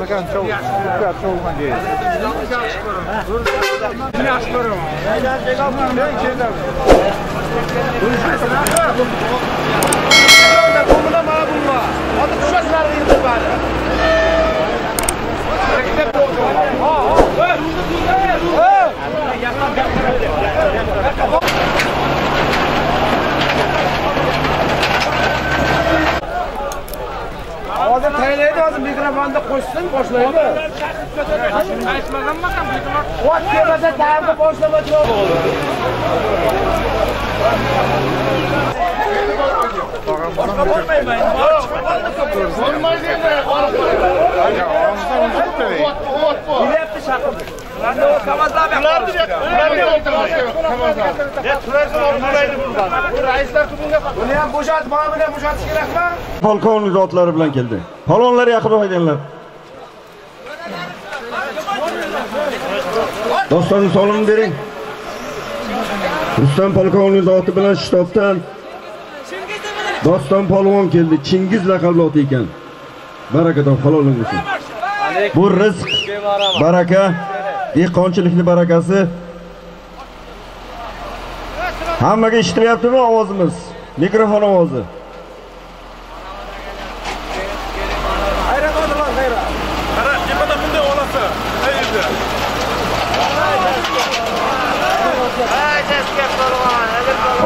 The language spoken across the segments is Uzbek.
Zakończą świadczą nadzieję. Oh! Hozir tayinlaydi hozir mikrofonni qo'shsin boshlaydi. Ot kelmasa tayinni boshlab o'tyapti kelyapti shaqirdi buni ham bo'shatib mana buni ham bo'shatish kerakmi polkovnik zotlari bilan keldi. Palonlar yaqin olganlar dostonni solini bering. Rustam polkovnik zoti bilan shtobdan doston polvon keldi. Chingiz laqabli ot ekan. Baraka top bo'lsin. Bu rizq baraka dehqonchilikning barakasi. Hammaga eshitilyaptimi ovozimiz? Mikrofon ovozi.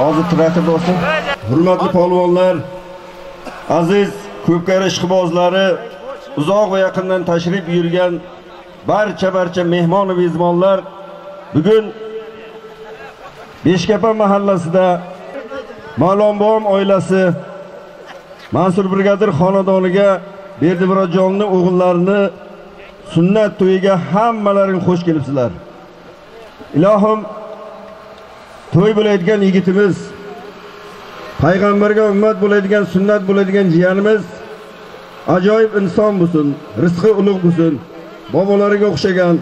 Hozir traktor bo'lsin. hurmatli polvonlar aziz ko'pkari ishqibozlari uzoq va yaqindan tashrif buyurgan barcha barcha mehmon va mezbonlar bugun beshkapa mahallasida ma'lonbom oilasi mansur brigadir xonadoniga berdimurodjonning o'g'illarini sunnat to'yiga hammalaring xush kelibsizlar ilohim to'y bo'layotgan yigitimiz payg'ambarga ummat bo'ladigan sunnat bo'ladigan jiyanimiz ajoyib inson bo'lsin rizqi ulug' bo'lsin bobolariga o'xshagan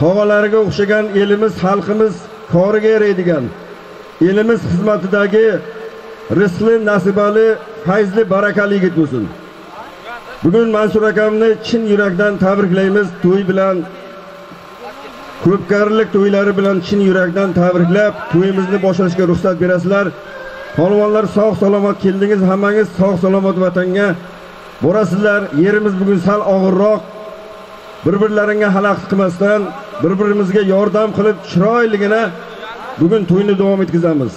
tog'alariga o'xshagan elimiz xalqimiz koriga yaraydigan elimiz xizmatidagi rizqli nasibali fayzli barakali yigit bo'lsin. Bugun mansur akamni chin yurakdan tabriklaymiz to'y bilan ko'pkarilik to'ylari bilan chin yurakdan tabriklab to'yimizni boshlashga ruxsat berasizlar. Polvonlar sog' salomat keldingiz hammangiz sog' salomat vatanga. Borasizlar yerimiz bugun sal og'irroq. Bir birlaringga xalaqit qilmasdan bir birimizga yordam qilib chiroyligina bugun to'yni davom etkazamiz.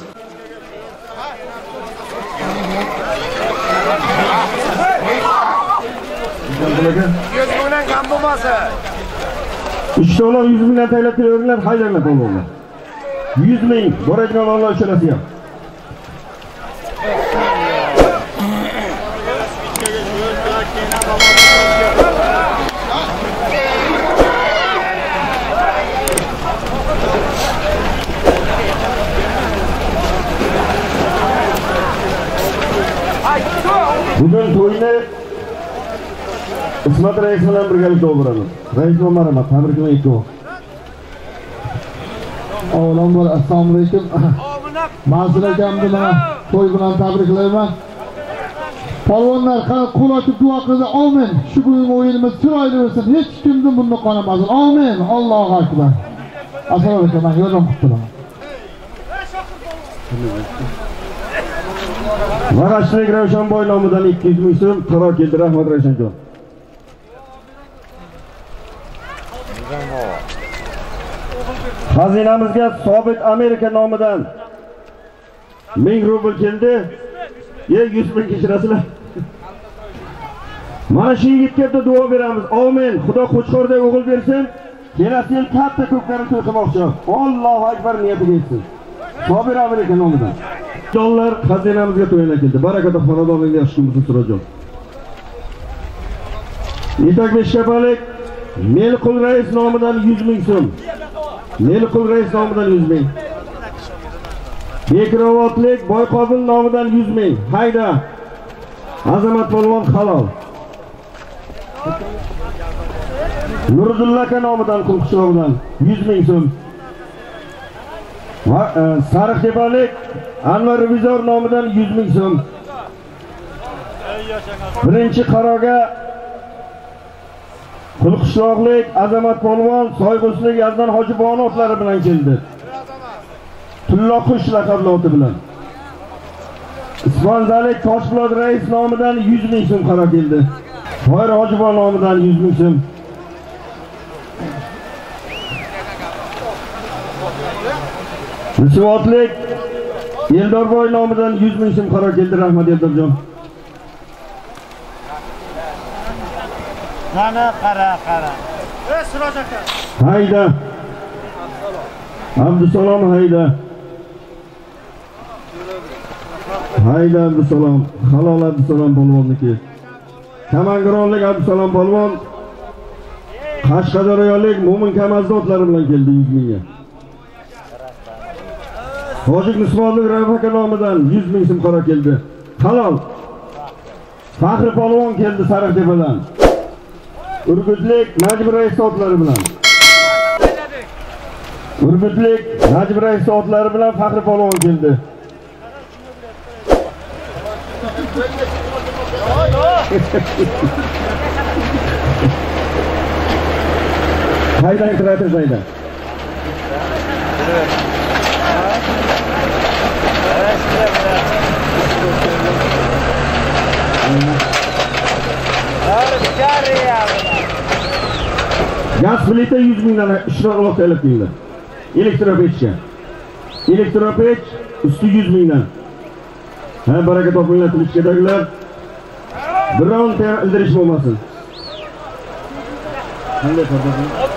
Yuz bilan kam bo'lmasa. Uchtovlon yuz mingdan taylab kelaveringlar haydanglar polvonlar yuz ming boradigan olloh uchalasi ham bugun to'yni ismat rais bilan birgalikda olib boramiz rais marhamat tabriklang ikkovi avvalambor assalomu alaykum mansur akamni mana to'y bilan tabriklayman polvonlar qani qo'l ochib duo qildi omin shu bugungi o'yinimiz chiroyli bo'lsin hech kimni bunni qonamasin omin allohu akbar assalomu alaykum man yordam qilib turaman Varashlik Ravshanboy nomidan 200 ming so'm qaror keldi. Rahmat Ravshanjon. Xazinamizga Sobit Amerika nomidan 1000 rubl keldi. Ye 100 ming kechirasizlar. Mana shu yigitga duo beramiz. Amin. Xudo qo'chqorday o'g'il bersin. Kelasi yil katta ko'klarni to'y qilmoqchi. ollohu akbar niyatiga yetsin. Sobir Amerika nomidan. Jonlar xazinamizga to'yana keldi. Barakata xonadoningda yaxshi kun bo'lsin Surajon. Yetak Beshkapalik Melqul rais nomidan 100 ming so'm. Melqul rais nomidan 100 ming. Bekrovotlik Boyqobil nomidan 100 ming. Hayda. Azamat polvon halol. Nuridulla aka nomidan Qulqishloqdan 100 ming so'm. Va e, Sariqtepalik Anvar Revizor nomidan 100 ming so'm. Birinchi qaroga Qulqishloqlik Azamat polvon Soyg'uslik Yazdan Hojibon otlari bilan keldi. Tulloqush laqabli oti bilan. Isfonzalik Toshbuloq rais nomidan 100 ming so'm qaror keldi. Toyir Hojibon nomidan 100 ming so'm. Rishvotlik Eldorboy nomidan 100 ming so'm qaror keldi. Rahmat Eldorjon. Mana qara, qara. Ey Siroj aka. Hayda. Abdusalom hayda. Hayda Abdusalom. Halol Abdusalom polvonniki. Kamangironlik Abdusalom polvon Qashqadaryolik Mo'min Kamazdodlari bilan keldi 100 mingga. Tojik Nisbonlik Ravaka nomidan 100 ming so'm qora keldi. Halol. Faxri polvon keldi Sariqtepadan. Urgutlik Najib rais otlari bilan. Urgutlik Najib rais otlari bilan Faxri polvon keldi. Haydan kiradi Zayda. Gaz plita 100 mingdan ishroq olib keldi. Elektropechga. Elektropech usti 100 mingdan. Ha, baraka topinglar tilishkadagilar. Bironta ildirish bo'lmasin. Qanday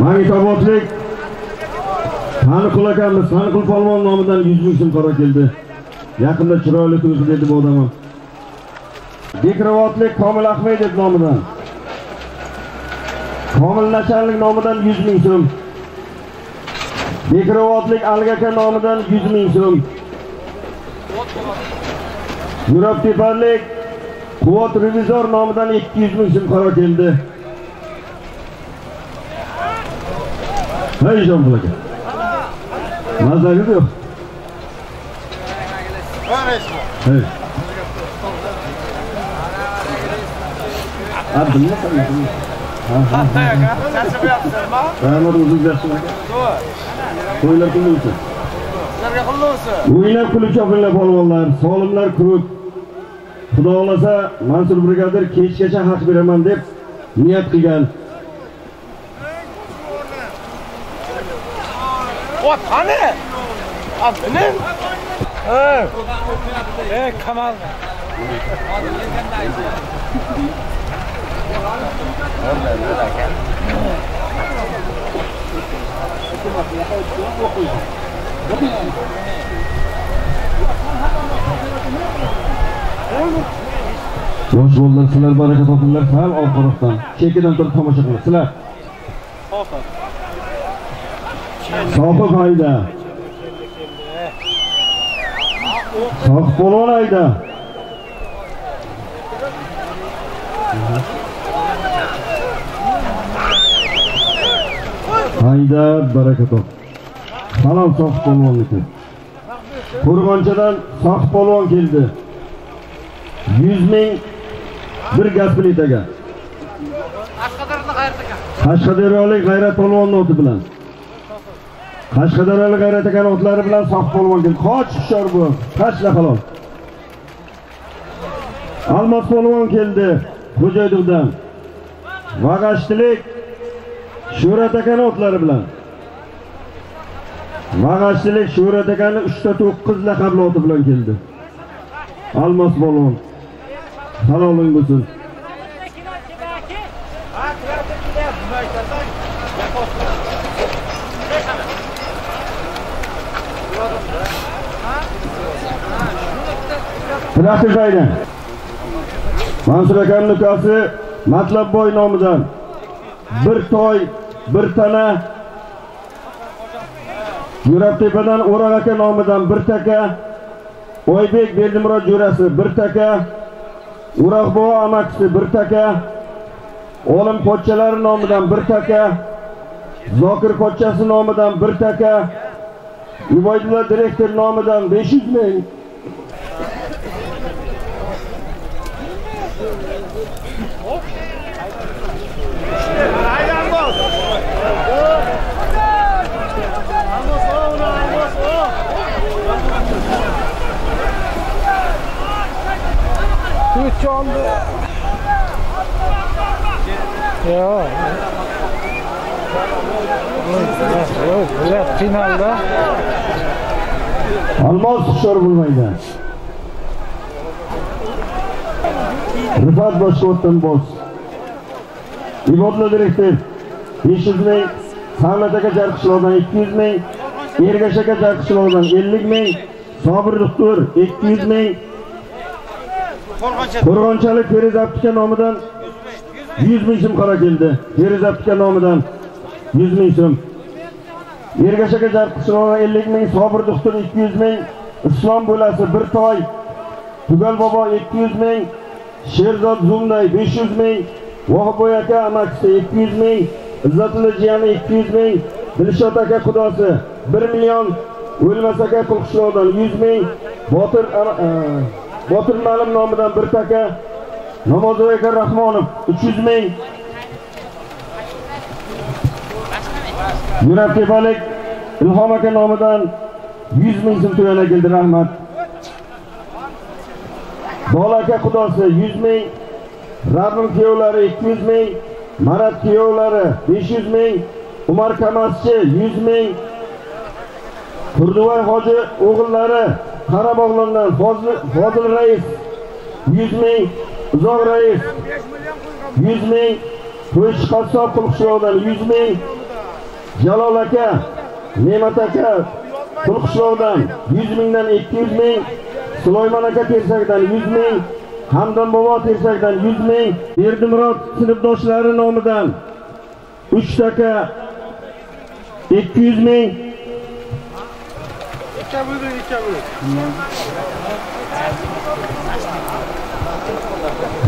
Mangitobodlik Taniqul akamiz, Taniqul polvon nomidan 100 ming so'm qaro keldi. Yaqinda chiroyli to'yib dedi bu odam. Bekravotlik Komil Ahmedov nomidan. Komil Nashanlik nomidan 100 ming so'm. Bekravotlik Algaka nomidan 100 ming so'm. Yurab Teparlik Quvvat revizor nomidan 200 ming so'm qaro keldi. Hey Jon Bulaka. Nazaringiz yo'q. Hey. Ha, bilmasan, bilmasan. Ha, ha. Charchamayapsizmi? Rahmat o'zingiz yaxshimi aka? To'ylar qiluvchi. Sizlarga qullu olsun. O'ynab kulib chopinglar polvonlar, solimlar ko'p. Xudo xolasa Mansur brigadir kechgacha haq beraman deb niyat qilgan. Ot qani? Abinin? Ey. Ey Kamal. Yosh bolalar sizlar baraka topinglar, sal orqaroqdan. Chekidan turib tomosha qilinglar. Sizlar Sohib hayda. Sohib polvon hayda. Hayda baraka top. Salom Sohib polvonniki. Qo'rg'onchadan Sohib polvon keldi. 100 ming bir gaz plitaga. Qashqadaryolik G'ayrat polvon oti bilan. Qashqadaryolik G'ayrat aka otlari bilan saf polvon keldi. Qoch hushyor bu. Tashla halol. almas polvon keldi. Xo'jaydovdan. Vag'ashtilik Shurat akani otlari bilan. Vag'ashtilik Shurat akani 3 ta 9 laqabli oti bilan keldi. almas polvon. Haloling bo'lsin. Traktordan. Mansur akamning ukasi Matlabboy nomidan. Bir toy, bir tana. Yurabtepadan O'roq aka nomidan bir taka. Oybek Beldimurod jo'rasi bir taka. O'roqbobo amakisi bir taka. Olim pochchalari nomidan bir taka. Zokir pochchasi nomidan bir taka. Ubaydulla direktor nomidan 500 ming. Üç oldu. Yok. Yok, yok, finalda Almos hushyor bo'lmaydi. Rifat boshqotdan boz. Ibodli direktor 500 ming, Samat aka Jarqishloqdan 200 ming, Ergash aka Jarqishloqdan 50 ming, Sobir doktor 200 ming, Qo'rg'onchalik Feriz nomidan 100 ming so'm qara keldi. Feriz nomidan 100 ming so'm. Ergash aka Jarqishloqdan 50 ming, Sobir doktor 200 ming, Islom bo'lasi bir toy, Tugal bobo 200 ming, Sherzod Zumday 500 ming, Vohboy aka amakisi 200 ming, Izzatulla jiyani 200 ming, Dilshod aka xudosi 1 million, O'lmas aka Qulqishloqdan 100 ming, Botir e, Botir Ma'lum nomidan bir taka, Namozov aka Rahmonov 300 ming, Yurak tepalik Ilhom aka nomidan 100 ming so'm to'lana keldi rahmat. Bola aka xudosi 100 ming, Rabbim kuyovlari 200 ming, Marat kuyovlari 500 ming, Umar Kamaschi 100 ming, Turduvoy hoji o'g'illari Qarabog'lardan Fozil Fozil rais 100 ming, Uzoq rais 100 ming, To'ychi qassob Qulqishloqdan 100 ming, Jalol aka, Ne'mat aka Qulqishloqdan 100 mingdan 200 ming, Sulaymon aka Tersakdan 100 ming, Hamdon bobo Tersakdan 100 ming, Berdimurod sinfdoshlari nomidan 3 taka 200 ming, ikka bo'ldi, ikka bo'ldi.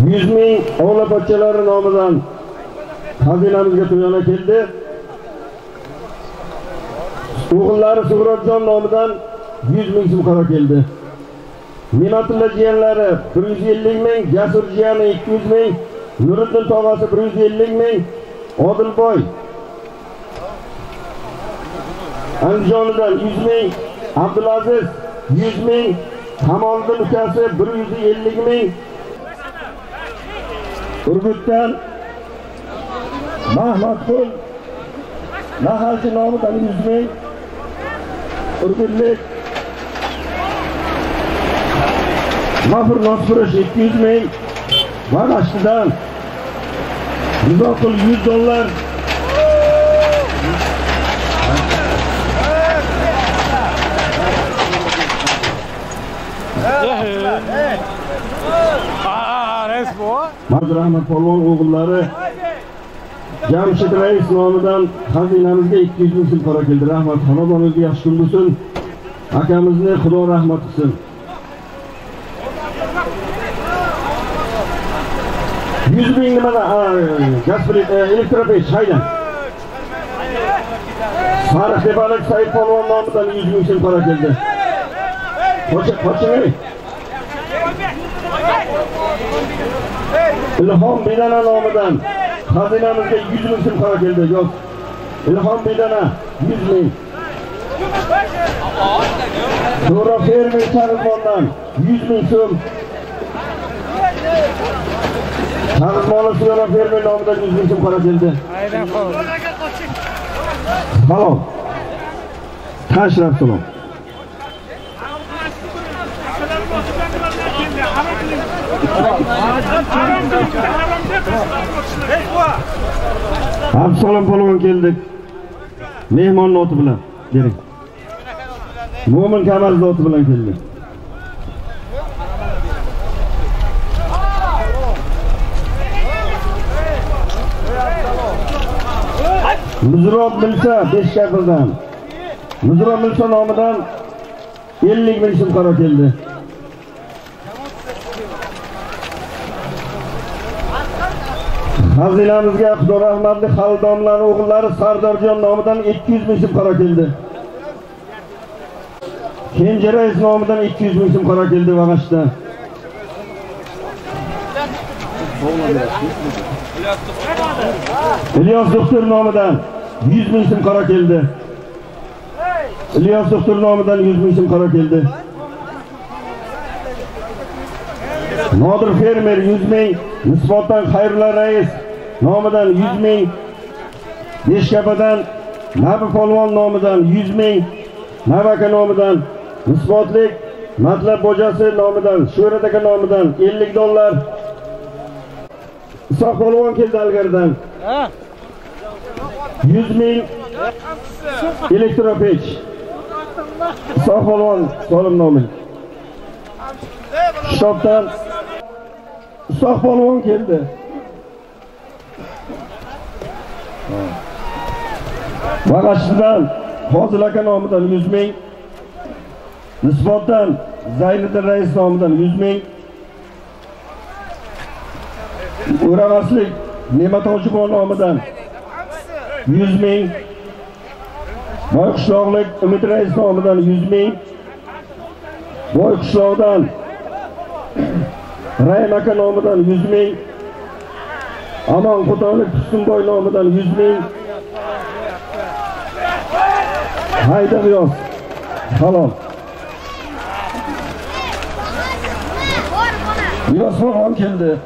100 ming ovla pochchalari nomidan xazinamizga to'yona keldi. O'g'illari Suhratjon nomidan 100 ming so'm qara keldi. Ne'matulla jiyanlari 150 ming, Jasur jiyani 200 ming, Nuriddin tog'asi 150 ming, Odilboy Andijonidan 100 ming, Abdulaziz 100 ming, Kamoliddin ukasi 150 ming. Urgutdan Mahmadqul Mahalchi nomidan 100 ming. Urgutlik Mafur Nosfurish 200 ming. Bag'ashtidan Rizoqul 100 dollar. Aa, res polvon o'g'illari Jamshid rais nomidan xazinamizga 200 ming so'm qora keldi. Rahmat, xonadoningizga yaxshi kun bo'lsin. Akamizni Xudo rahmat qilsin. Yuz ming nimada gazprit e, elektropech haydan. Sariq tepalik Said polvon nomidan 100 ming so'm qora keldi. Qocha, qoching. Ilhom Bedana nomidan xazinamizga 100 ming so'm qara keldi. Yo'q. Ilhom Bedana 100 ming. To'ra fermer Charg'mondan 100 ming so'm. Charg'moni To'ra fermer nomidan 100 ming so'm qara keldi. Aydan qol. Salom. Tashraf salom. Absalom polvon keldik. Mehmon o'ti bilan bering. Mo'min Kamal zoti bilan keldi. Muzrob Milsa Beshkapirdan. Muzrob Milsa nomidan 50 ming so'm qaro keldi. Xazinamizga Xudo rahmatli Xaldomlarning o'g'illari Sardorjon nomidan 200 ming so'm qaro keldi. Kenja rais 200 ming so'm qaro keldi Vag'ashda. İlyos doktor nomidan 100 ming so'm qaro keldi. İlyos doktor nomidan 100 ming so'm qaro keldi. Nodir fermer 100 ming, nisbatan Xayrullo rais nomidan 100 ming, Beshkapadan Nabi polvon nomidan 100 ming, Navaka nomidan nisbatlik Matlab bojasi nomidan, Sho'rat aka nomidan 50 dollar. Isoq polvon keldi Algardan. 100 ming elektropech. Isoq polvon solim nomi. Shopdan Isoq polvon keldi. Vag'ashdan Fozil aka nomidan 100 ming. Nisbotdan Zayniddin rais nomidan 100 ming. O'ramaslik Ne'mat Hojiboy nomidan 100 ming. Boyqishloqlik Umid rais nomidan 100 ming. Boyqishloqdan Rahim aka nomidan 100 ming. Amon Xudolik Husnboy nomidan 100 ming. Hayda G'iyos. Halol. G'iyos ham keldi.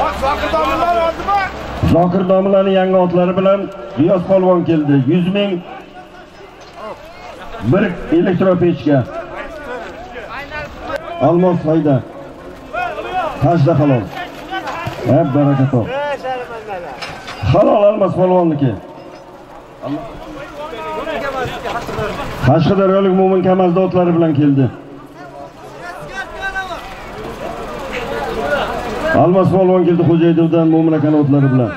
Bak bakır damlalar? Zokir domlaning yangi otlari bilan G'iyos polvon keldi. 100 ming bir elektropechka. Almos hayda. Tashda halol. Hep baraka top. Halol almas polvonniki. Qashqadaryolik Mo'min Kamal dotlari bilan keldi. Almas polvon keldi Xo'jaydovdan Mo'min aka otlari bilan.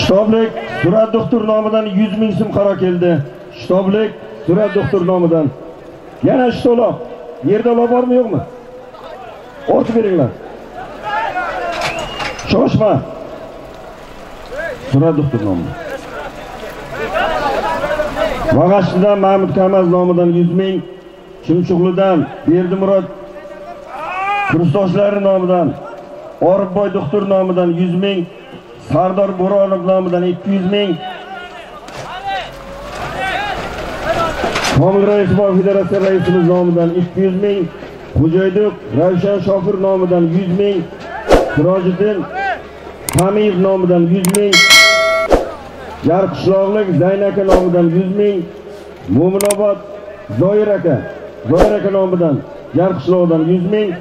Shtoblik Surat doktor nomidan 100 ming so'm qaro keldi. Shtoblik Surat doktor nomidan. Yana shtoloq. Yerda olib bormi yo'qmi? Ortib beringlar. Shoshma. Surat doktor nomidan. Vag'ashlidan Mahmud Kamaz nomidan 100 ming, Chimchuqlidan Berdimurod kursdoshlari nomidan, Orifboy doktor nomidan 100 ming, Sardor Bo'ronov nomidan 200 ming, Komil Raisboy Federatsiya raisimiz nomidan 200 ming, Xo'jaydiq Ravshan Shofir nomidan 100 ming, Sirojiddin Hamiyev nomidan 100 ming, Yarqishloqlik Zayn nomidan 100 ming, Mo'minobod Zoir aka, Zoir aka nomidan Yarqishloqdan 100 ming,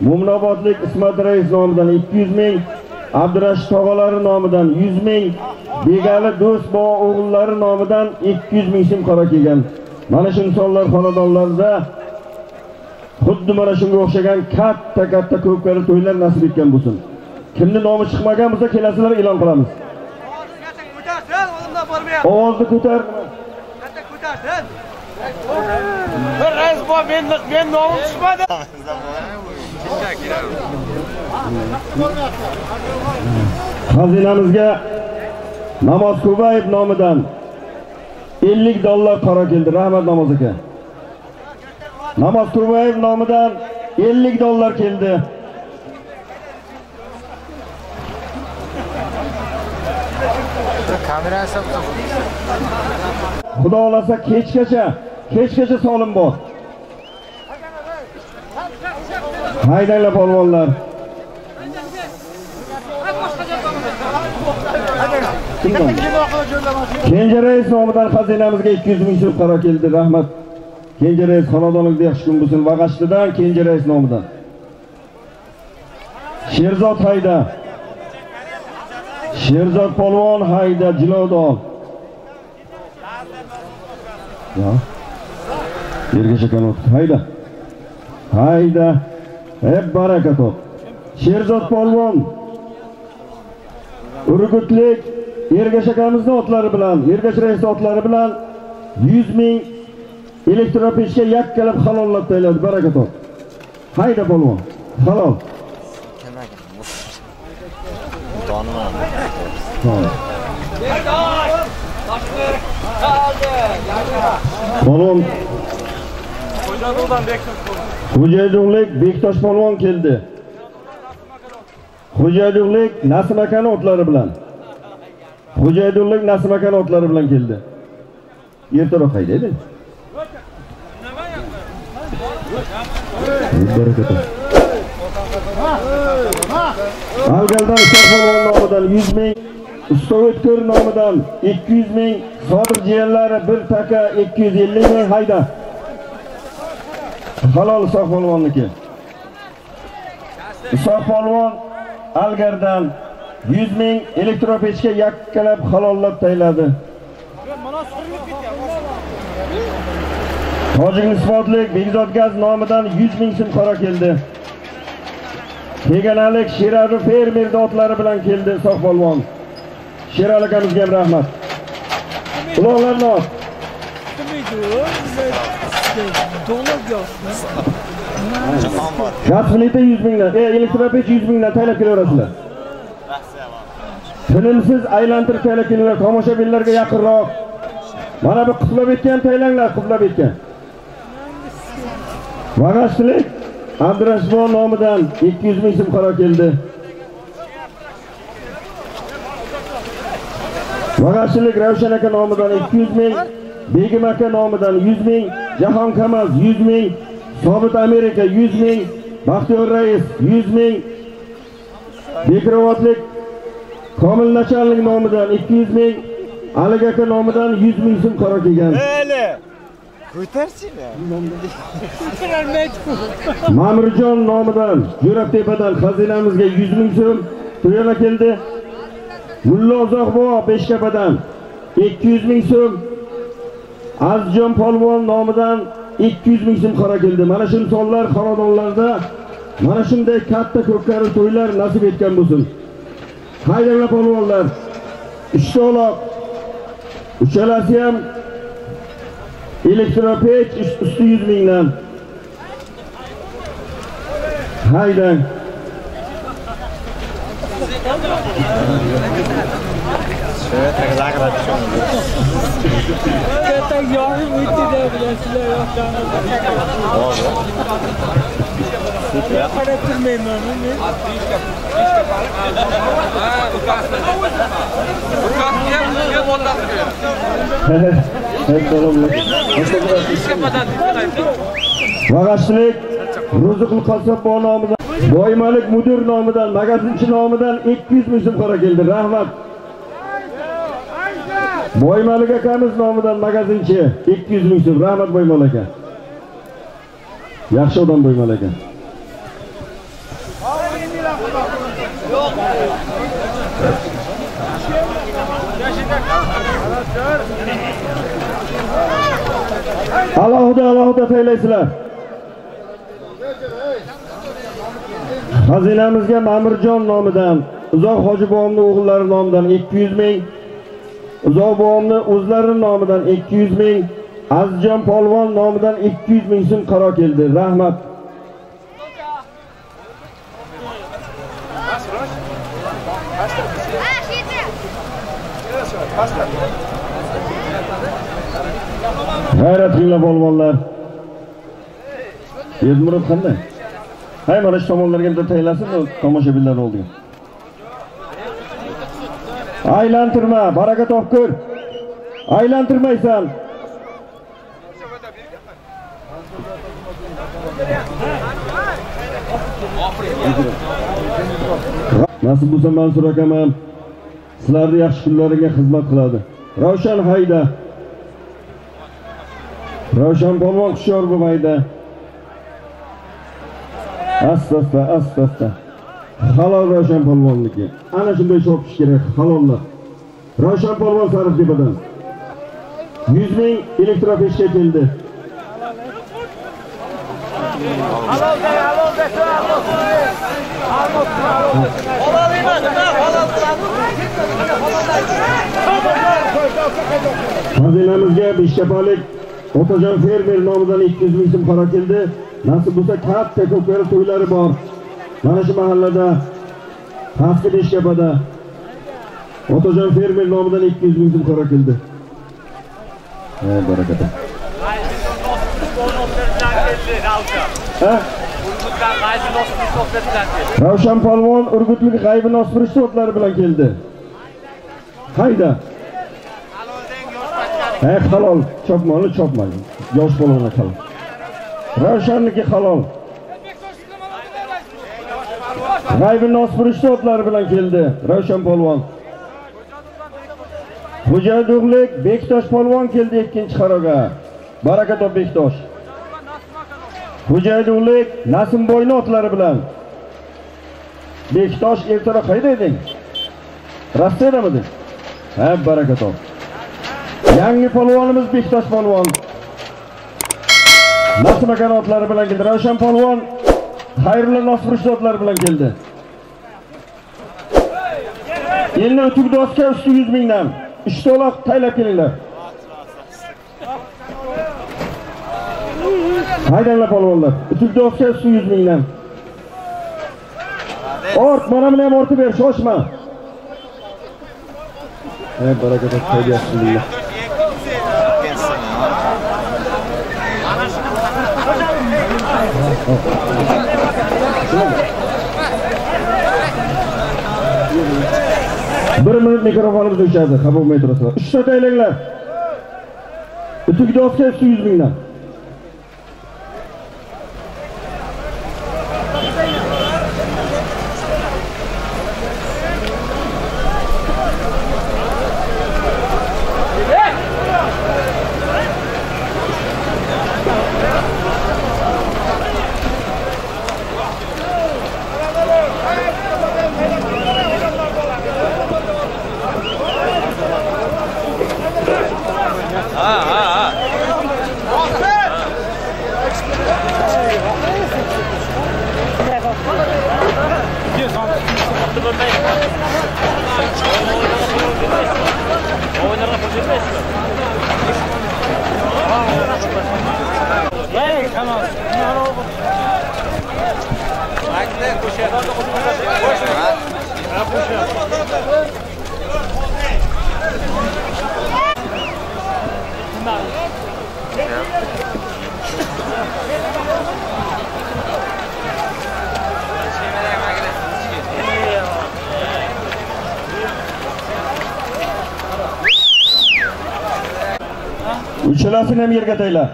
Mo'minobodlik Ismat rais nomidan 200 ming, Abdurashid tog'alari nomidan 100 ming, Begali Do'sbo' o'g'illari nomidan 200 ming so'm qaro kelgan. Mana shu insonlar xonadonlarida xuddi mana shunga o'xshagan katta-katta ko'pkari to'ylar nasib etgan bo'lsin. Kimni nomi chiqmagan bo'lsa, kelasilar e'lon qilamiz. Ovozni ko'tar. Bir rais bu men men nomim chiqmadi. Xazinamizga Namoz Kubayev nomidan 50 dollar qaro keldi. Rahmat Namoz aka. Namoz Kubayev nomidan 50 dollar keldi. Xudo xolasa kechgacha, kechgacha solim bor. Haydanglar polvonlar. Kenja rais nomidan xazinamizga 200 ming so'm qaro keldi. Rahmat. Kenja rais xonadoningizda yaxshi kun bo'lsin. Vag'ashlidan Kenja rais nomidan. Sherzod Hayda. Sherzod polvon Hayda jilodon ergash Yergacha. Hayda. Hayda. Hep baraka top. Sherzod polvon urgutlik ergash akamizni otlari bilan ergash raisi otlari bilan 100 ming elektropechka yakkalab halollab tayyorladi baraka top hayda polvon. Halol. Polvon. Xo'jaydug'lik bektosh polvon keldi. Xo'jaydug'lik nasim akani otlari bilan. Xo'jaydullik nasim aka otlari bilan keldi ertaroq haydaydi baraka top Algaldan Shahvolvon nomidan 100 ming, Usta O'tkir nomidan 200 ming, Sodir jiyanlari bir taka 250 ming hayda. Halol Shahvolvonniki. Shahvolvon Algardan 100 ming elektropechka yakkalab halollab tayladi. Tojik nisbotlik Begzod gaz nomidan 100 ming so'm qora keldi. Teganalik Sherali fermer dotlari bilan keldi Soqpolvon. Sherali akamizga ham rahmat. Uloqlarni ol. Gaz flita 100 mingdan, e, elektropech 100 mingdan taylab kelaverasizlar. Tinimsiz aylantirib taylab kelaver, tomoshabinlarga yaqinroq. Mana bu qiplab etgan taylanglar, qiplab etgan. Vag'ashchilik Abdurashmon nomidan 200 ming so'm qaro keldi. Vag'ashchilik Ravshan aka nomidan 200 ming, Begim aka nomidan 100 ming, Jahon Kamaz 100 ming, Sobit Amerika 100 ming, Baxtiyor rais 100 ming, Bekrovatlik Komil nachalnik nomidan 200 ming, Ali aka nomidan 100 ming so'm qaro kelgan. Öyle. Ko'tarsina. Mamirjon nomidan Jo'rabtepadan xazinamizga 100 ming so'm to'yana keldi. Mulla Uzoqbo Beshkapadan 200 ming so'm. Azjon polvon nomidan 200 ming so'm qora keldi. Mana shu sonlar xonadonlarda mana shunday katta ko'pkari to'ylar nasib etgan bo'lsin. Haydanglar polvonlar. Uchta uloq. Uchalasi ham elektropech usti 100 mingdan. Haydang. Katta yorim o'tdi deb bilasizlar yoqqani. Qarab turmayman men. Vag'ashchilik Ruziqul Qassobbo nomidan, Boymalik mudir nomidan, magazinchi nomidan 200 ming so'm qora keldi. Rahmat. Boymalik akamiz nomidan magazinchi 200 ming so'm. Rahmat boymal aka. Yaxshi odam Boymalik aka. Alohida alohida taylaysizlar. Xazinamizga Mamirjon nomidan, Uzoq Hoji bobomning o'g'illari nomidan 200 ming, Uzoq bobomning o'zlari nomidan 200 ming, Azizjon polvon nomidan 200 ming so'm qaro keldi. Rahmat. G'ayrat qilinglar polvonlar. Yedmurod qanday? Hay mana shu tomonlarga bitta taylasin, tomoshabinlar oldiga. Aylantirma, baraka topkur. Aylantirmaysan. Nasib bo'lsa Mansur akam ham sizlarni yaxshi kunlaringga xizmat qiladi. Ravshan hayda. Roshan polvon hushyor bo'lmaydi. Asta-asta, asta-asta. Halol Roshan polvonniki. Ana shunday chopish kerak, halollar. Roshan polvon Sariqtepadan. 100 ming elektropechka keldi. Halol halol halol de. Halol de, Xazinamizga Beshkapalik Otajon fermer nomidan 200 ming so'm qora keldi. Nasib bo'lsa katta ko'kari to'ylari bor. Mana shu mahallada Pastki Beshkapada Otajon fermer nomidan 200 ming so'm qora keldi. Ha, barakata. Ravshan polvon urgutlik g'aybi nosfirish otlari bilan keldi. Hayda. Ha, halol. Chopmoni chopmagin Yosh bolani halol. Ravshanniki halol. G'aybi nosfirish o'tlari bilan keldi. Ravshan polvon. Xo'jayduqlik Bektosh polvon keldi ikkinchi qaroga. Baraka top Bektosh. Xo'jayduqlik Nasimboyni otlari bilan. Bektosh ertaroq qayda eding? Rossiyadamiding? Ha, baraka top. Yangi polvonimiz Bektosh polvon. Nasma qanotlari bilan keldi. Ravshan polvon xayrli nosfurishotlar bilan keldi. Endi o'tib doska usti 100 mingdan. Ishto'loq taylab kelinglar. Haydanglar polvonlar. O'tib doska usti 100 mingdan. Ort, mana buni ham ortib ber, shoshma. Ey baraka top Bir minut mikrofonimiz o'chadi, xafa bo'lmay turasizlar. 3 ta taylanglar. O'tib doska usti yuz mingdan. Uchalasini ham yerga tayla.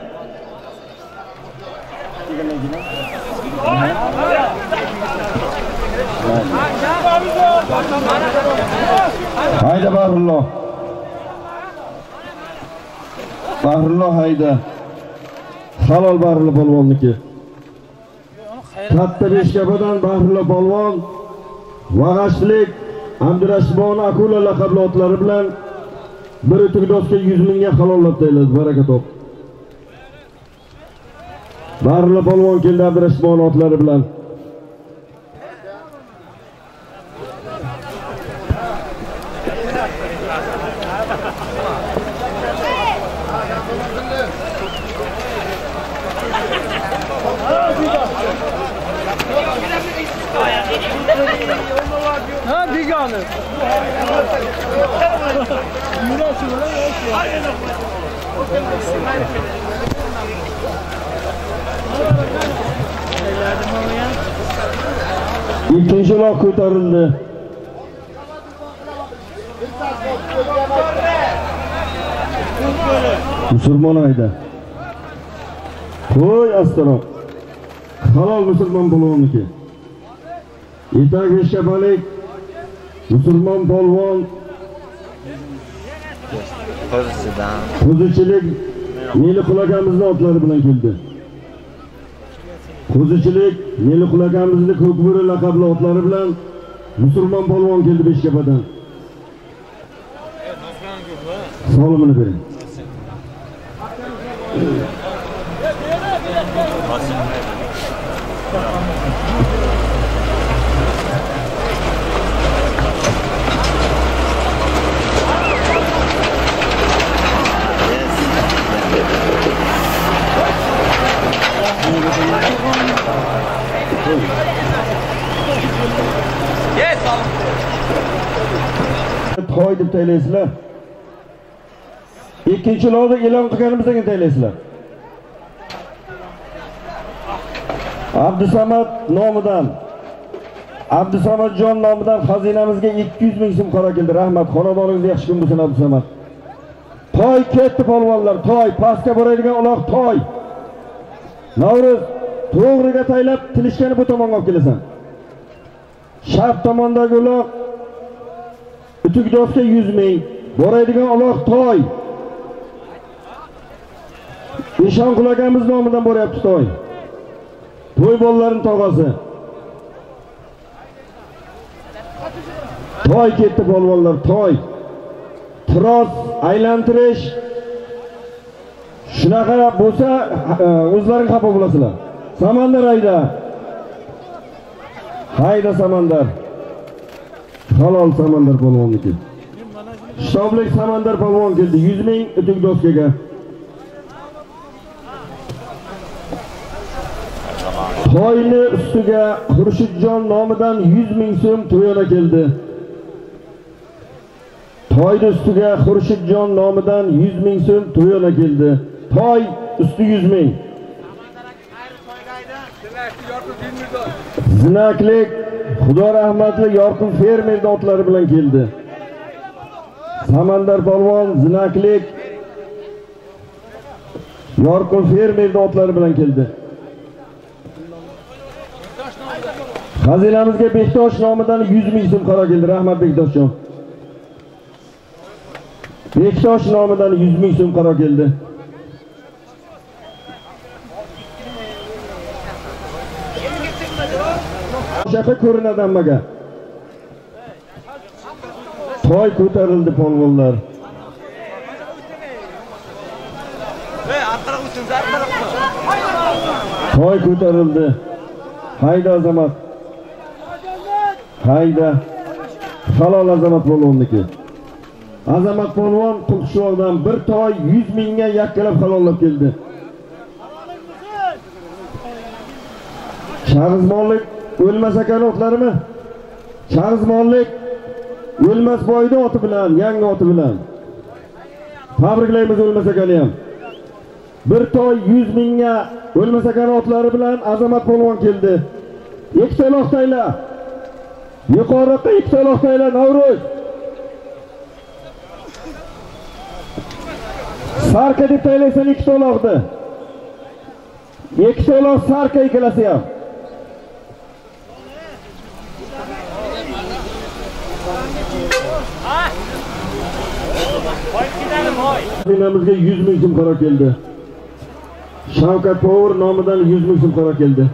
Hayda Bahrullo. Bahrullo hayda. Halol Bahrullo polvonniki. Katta Beshkapadan Bahrullo polvon Vag'ashlik Abdurashmon Akula laqabli otlari bilan bir o'tib 100 mingga halollab tayiladi. Baraka top. Bahrullo polvon keldi Abdurashmon otlari bilan. Ha begona. Yurashi bilan yoshi. Ikkinchi uloq ko'tarildi. Musulmon ayda. Qo'y astaroq. Halol musulmon polvonniki. Etak Eshkabalik musulmon polvon Qo'zidan. qo'zichilik Meliqul akamizning otlari bilan keldi. Qo'zichilik Meliqul akamizning ko'kburi laqabli otlari bilan musulmon polvon keldi Beshkapadan. Solimini bering. toy deb taylaysizlar. Ikkinchi lovni e'lon qilganimizdan keyin taylaysizlar. Abdusamad nomidan abdusamadjon nomidan xazinamizga ikki yuz ming so'm qaro keldi. Rahmat. Xonadoningiz yaxshi kun bo'lsin abdusamad. Toy ketdi polvonlar. Toy pastga boradigan uloq toy. Navruz to'g'riga taylab tilishgani bu tomonga olib kelasan. sharq tomondagi uloq Utukdosga 100 ming, boradigan uloq toy. Eshon akamiz nomidan boryapti toy. To'y bolalarini tog'asi. Toy ketdi polvonlar, toy. Tiroz aylantirish shunaqa bo'lsa e, o'zlaring xafa bo'lasizlar samandar hayda hayda samandar halol samandar polvonniki shtoblik samandar polvon keldi. 100 ming utuk doskaga. Toyni ustiga xurshidjon nomidan 100 ming so'm to'yona keldi. Toyni ustiga xurshidjon nomidan 100 ming so'm to'yona keldi. Toy usti 100 ming. Zinaklik xudo rahmatli yorqin fermer otlari bilan keldi. Samandar polvon zinaklik yorqin fermer otlari bilan keldi. Xazinamizga bektosh nomidan 100 ming so'm qaro keldi. Rahmat bektoshjon bektosh nomidan 100 ming so'm qaro keldi. Shaka ko'rinadi hammaga. Toy ko'tarildi polvonlar. Toy ko'tarildi. Hayda azamat. Hayda. Halol azamat polvonniki. Azamat polvon Qulqishoqdan bir toy 100 mingga yakkalab halollab keldi. Shahrizmonlik o'lmas ekan otlarimi? mollik o'lmas boyni oti bilan, yangi oti bilan. Tabriklaymiz o'lmas akani ham. Bir toy 100 mingga o'lmas ekan otlari bilan Azamat polvon keldi. Ikkita loqtaylar. yuqoriroqqa ikkita loqtaylar navro'z Sarka deb taylaysan ikkita uloqni. Ikkita uloq sarka ikkalasi ham. Binamizga 100 ming so'm qaror keldi. Shavkat Power nomidan 100 ming so'm qaror keldi.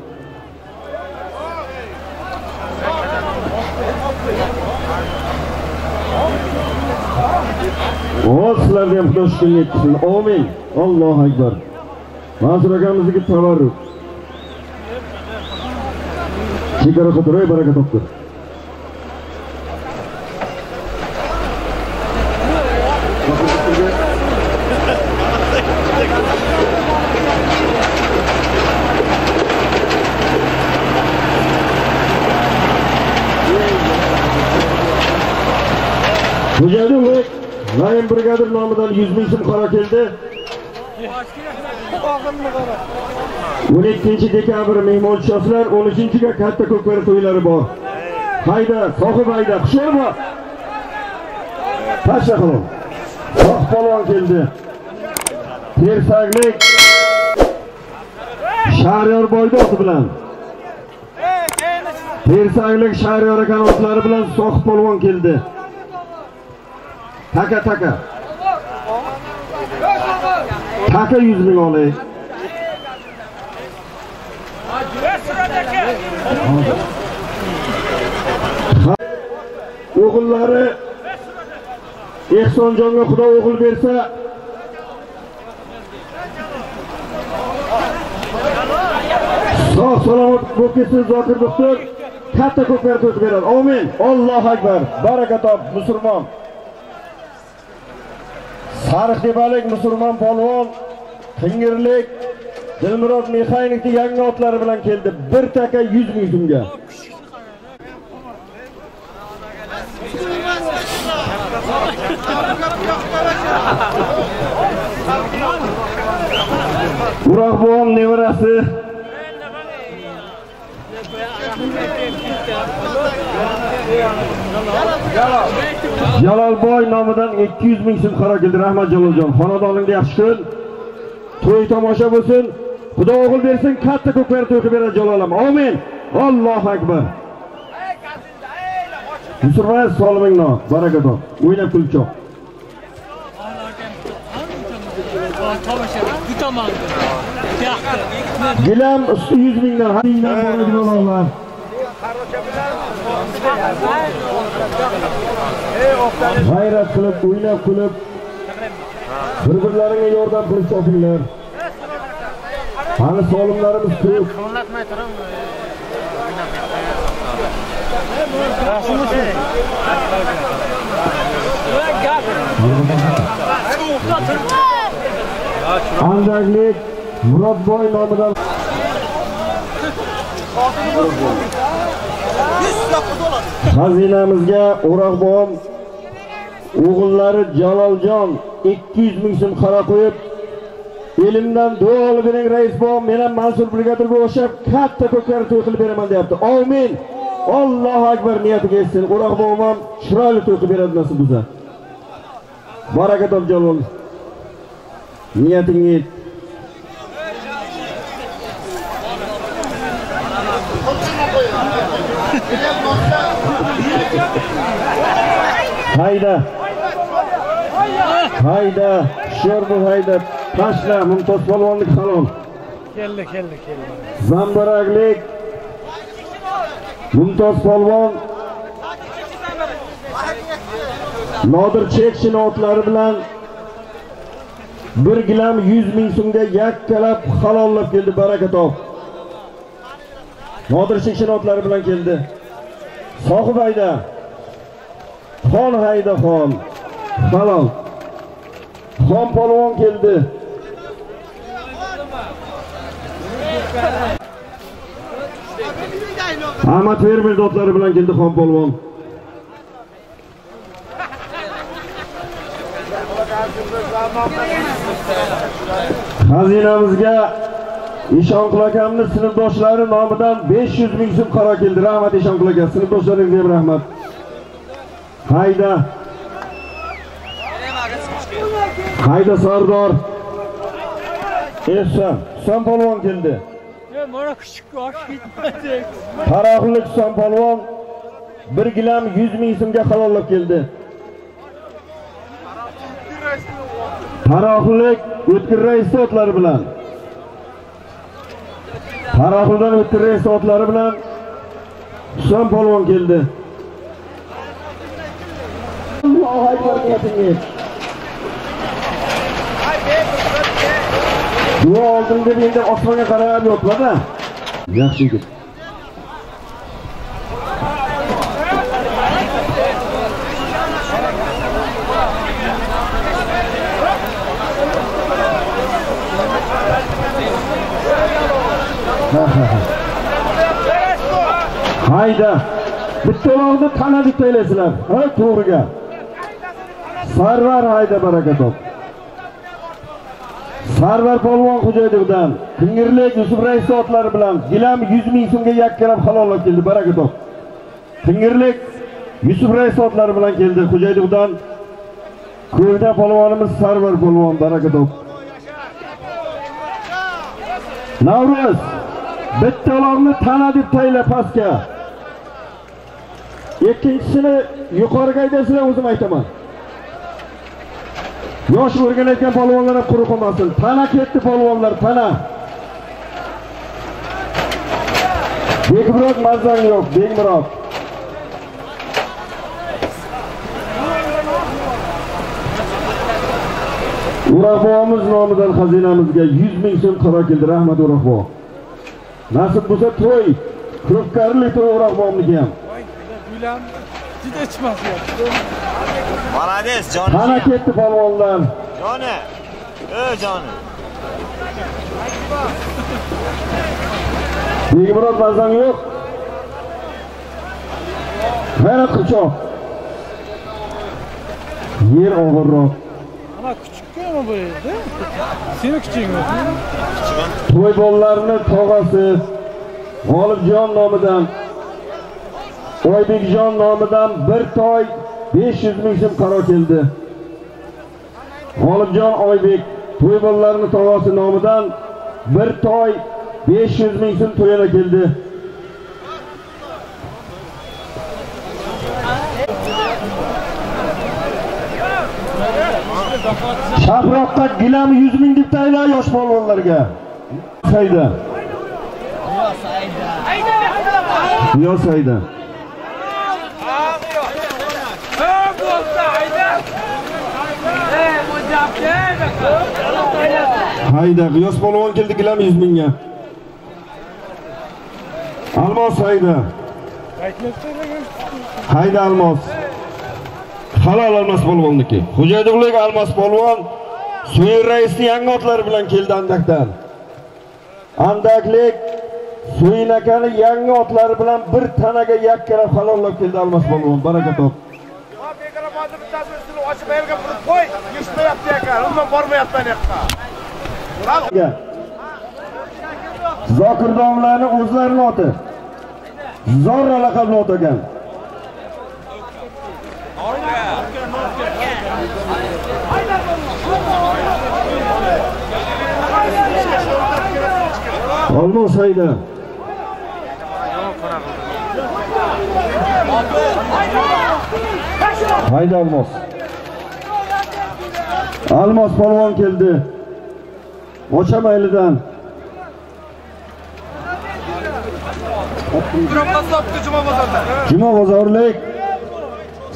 O sizlarga ham xudo shukur yetsin. Amin. Allohu akbar. Mansur akamizniki tabarruk. Chegara qo'tiray baraka topdi. Xo'jayinlik Naim brigadir nomidan 100 ming so'm qaro keldi. 12 dekabr mehmon shoflar 13-ga katta ko'kbar to'ylari bor. Hayda, sohib hayda, xushyor bor. Tashla qilin. Soh polvon keldi. Tersaglik Shahriyor boydoti bilan. Tersaglik Shahriyor akanotlari bilan Soh polvon keldi. Taka taka. Taka 100 ming olay. O'g'illari Ehsonjonga Xudo o'g'il bersa sog' salomat bo'lib ketsin Zokir doktor katta ko'klar beradi. Amin. ollohu akbar. Baraka top musulmon. Sariq debalik musulmon polvon Qingirlik Dilmurod mexanikni yangi otlari bilan keldi. Bir taka 100 ming so'mga. Uroq nevarasi Jalolboy nomidan 200 ming so'm qaro keldi. Rahmat Jaloljon. Xonadoningda yaxshi kun. To'y tomosha bo'lsin. Xudo o'g'il bersin, katta ko'klar to'y qilib beradi Jalolam. Amin. Allohu akbar. Yusufay solimingno baraka top. O'ynab kulchoq. Gilam usti 100 mingdan, mingdan bo'ladi jalollar G'ayrat qilib, o'ynab kulib bir-birlariga yordam qilib chopinglar. Hali solimlarimiz ko'p. Andaklik Murodboy nomidan Xazinamizga O'roq o'g'illari Jaloljon 200 ming so'm qara qo'yib elimdan duo olib bering rais bobom men ham Mansur brigadirga o'xshab katta ko'klar to'y qilib beraman deyapti. Amin. Allohu akbar niyatiga yetsin. O'roq ham chiroyli to'y qilib beradi nasib bo'lsa. Baraka top Jalol. Niyatingga yet. Hayda. Hayda. Sho'r bu hayda. Tashla Mumtoz polvonlik salom. Keldi, keldi, keldi. Zambaraklik. Mumtoz polvon. Nodir Chekshin otlari bilan 1 gilam 100 ming so'mga yakkalab halollab keldi baraka top. Nodir Chekshin otlari bilan keldi. Sohib hayda. Xon hayda xon. Halol. Xon polvon keldi. Ahmad Fermer dotlari bilan keldi Xon polvon. Xazinamizga Eshonqul akamning sinfdoshlari nomidan 500 ming so'm qaro keldi. Rahmat Eshonqul aka, sinfdoshlaringizga ham rahmat. Hayda. Hayda Sardor. Esa, Husan polvon keldi. Mana küçük baş gitmedi. Taroqlik Husan polvon 1 gilam 100 ming so'mga halollab keldi. Taroqlik O'tkir rais otlari bilan. Taroqlidan O'tkir rais otlari bilan Husan polvon keldi. Allohu akbar niyatingiz. Duo oldim deb endi osmonga qarab. Yaxshi yigit. Hayda. Bitta uloqni tanadik taylasizlar. Ha, to'g'riga. Sarvar hayda baraka top. Sarvar polvon xo'jayevdan Tingirlik Yusuf rais otlari bilan gilam 100 ming so'mga yakkalab halollab keldi baraka top. Kingirlik Yusuf rais otlari bilan keldi xo'jayevdan Ko'rda polvonimiz Sarvar polvon baraka top. Navruz bitta tana deb tayla pastga. Ikkinchisini yuqoriga haydasizlar o'zim aytaman. Yosh o'rganayotgan polvonlar ham quruq qolmasin. Tana ketdi polvonlar, tana. Bekmurod mazang yo'q, Bekmurod. Urag'bomiz nomidan xazinamizga 100 ming so'm qaro keldi. Rahmat Urag'bo. Nasib bo'lsa to'y, firibgarlik to'y Urag'bomniki ham. Gülen juda chiqmasdi. Молодец, Joni. Tana ketdi polvonlar. Joni. Ey Joni. Begimurod mazang yo'q. G'ayrat qilchoq. Yer og'irroq. Ana küçük mı bu evde? Seni küçüğün mü? to'y bolalarini tog'asi G'olibjon nomidan Oybekjon nomidan bir toy 500 ming so'm qaror keldi. G'olibjon Oybek to'y bolalarini tog'asi nomidan bir toy 500 ming so'm to'yana keldi. Shahroqqa gilam 100 ming deb tayinla yosh polvonlarga. Sayda. Yo Sayda. Hayda, G'iyos polvon keldi gilam 100 mingga. Almos Hayda. Hayda Almos. Halol Almos polvonniki. Xo'jaydiqlik Almos polvon Suyir raisning yangi otlari bilan keldi Andakdan. Andaklik Suyin akani yangi otlari bilan bir tanaga yakkara halollab keldi Almas polvon. Baraka top. Mikrofonni bittasi ustini ochib yerga burib qo'y. Eshitmayapti ekan. Umuman bormayapman yoqqa. Bravo. Zokir o'zlarini oti. Zorra laqabli ot ekan. Olmos hayda. Hayda Almos. Almos polvon keldi. Ochamaylidan. Juma bozorlik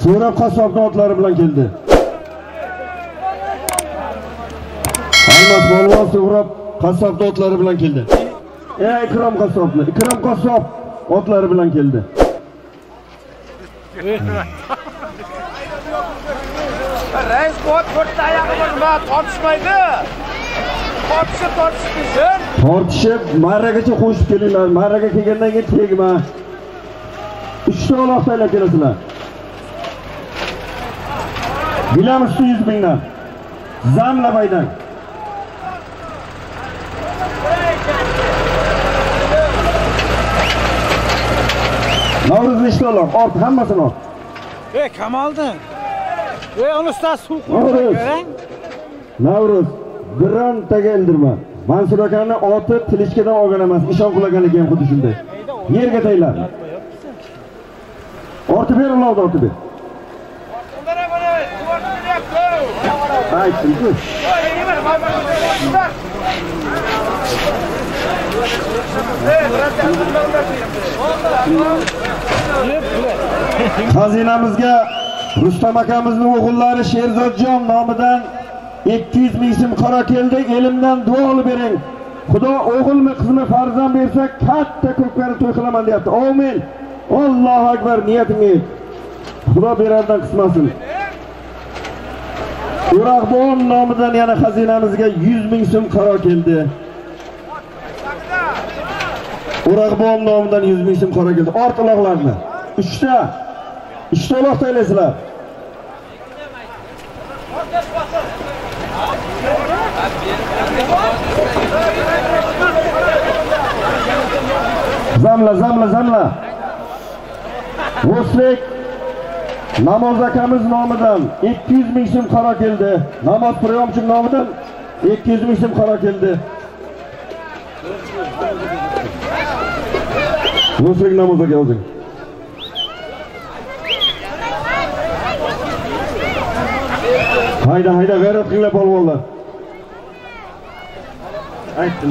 So'rab qassobning otlari bilan keldi. Almas polvon So'rab qassobning otlari bilan keldi. Ey Ikrom qassobni, Ikrom qassob otlari bilan keldi. Rais bu ot to'rtta oyog'i nima tortishmaydi. Tortishib tortishib kelsin. Tortishib marragacha qo'shib kelinglar. Marraga kelgandan keyin tegma. 3 ta uloq taylab kelasizlar. Gilam usti 100 mingdan. Zamlabaydan. Navruz nechta uloq? Ort hammasini ort. Ey Kamoliddin. Ey uni ustasi suv qo'yib Navruz birontaga ildirma. Mansur akani oti tilishkadan olgan emas, ishon qulaganligi ham xuddi shunday. Yerga taylar. Ortib ber, ulovni ortib ber. Aytdim-ku. Xazinamizga Rustam akamizning o'g'illari Sherzodjon nomidan 200 ming so'm qora keldi. Elimdan duo olib bering. Xudo o'g'ilmi, qizmi farzand bersa, katta ko'pkari to'y qilaman deyapti. Amin. Allohu akbar niyatingni. Xudo berardan qismasin. Urag'bon nomidan yana xazinamizga 100 ming so'm qaro keldi. Urag'bon nomidan 100 ming so'm qaro keldi. Ort uloqlarni. 3 ta. 3 ta uloq taylaysizlar. Zamla, zamla, zamla. O'slik Namoz akamiz nomidan 200 ming so'm qaro keldi. Namoz priyomchi nomidan 200 ming so'm qaro keldi. O'slik namaza aka. Hayda, hayda, g'ayrat qilinglar polvonlar. Aytdim.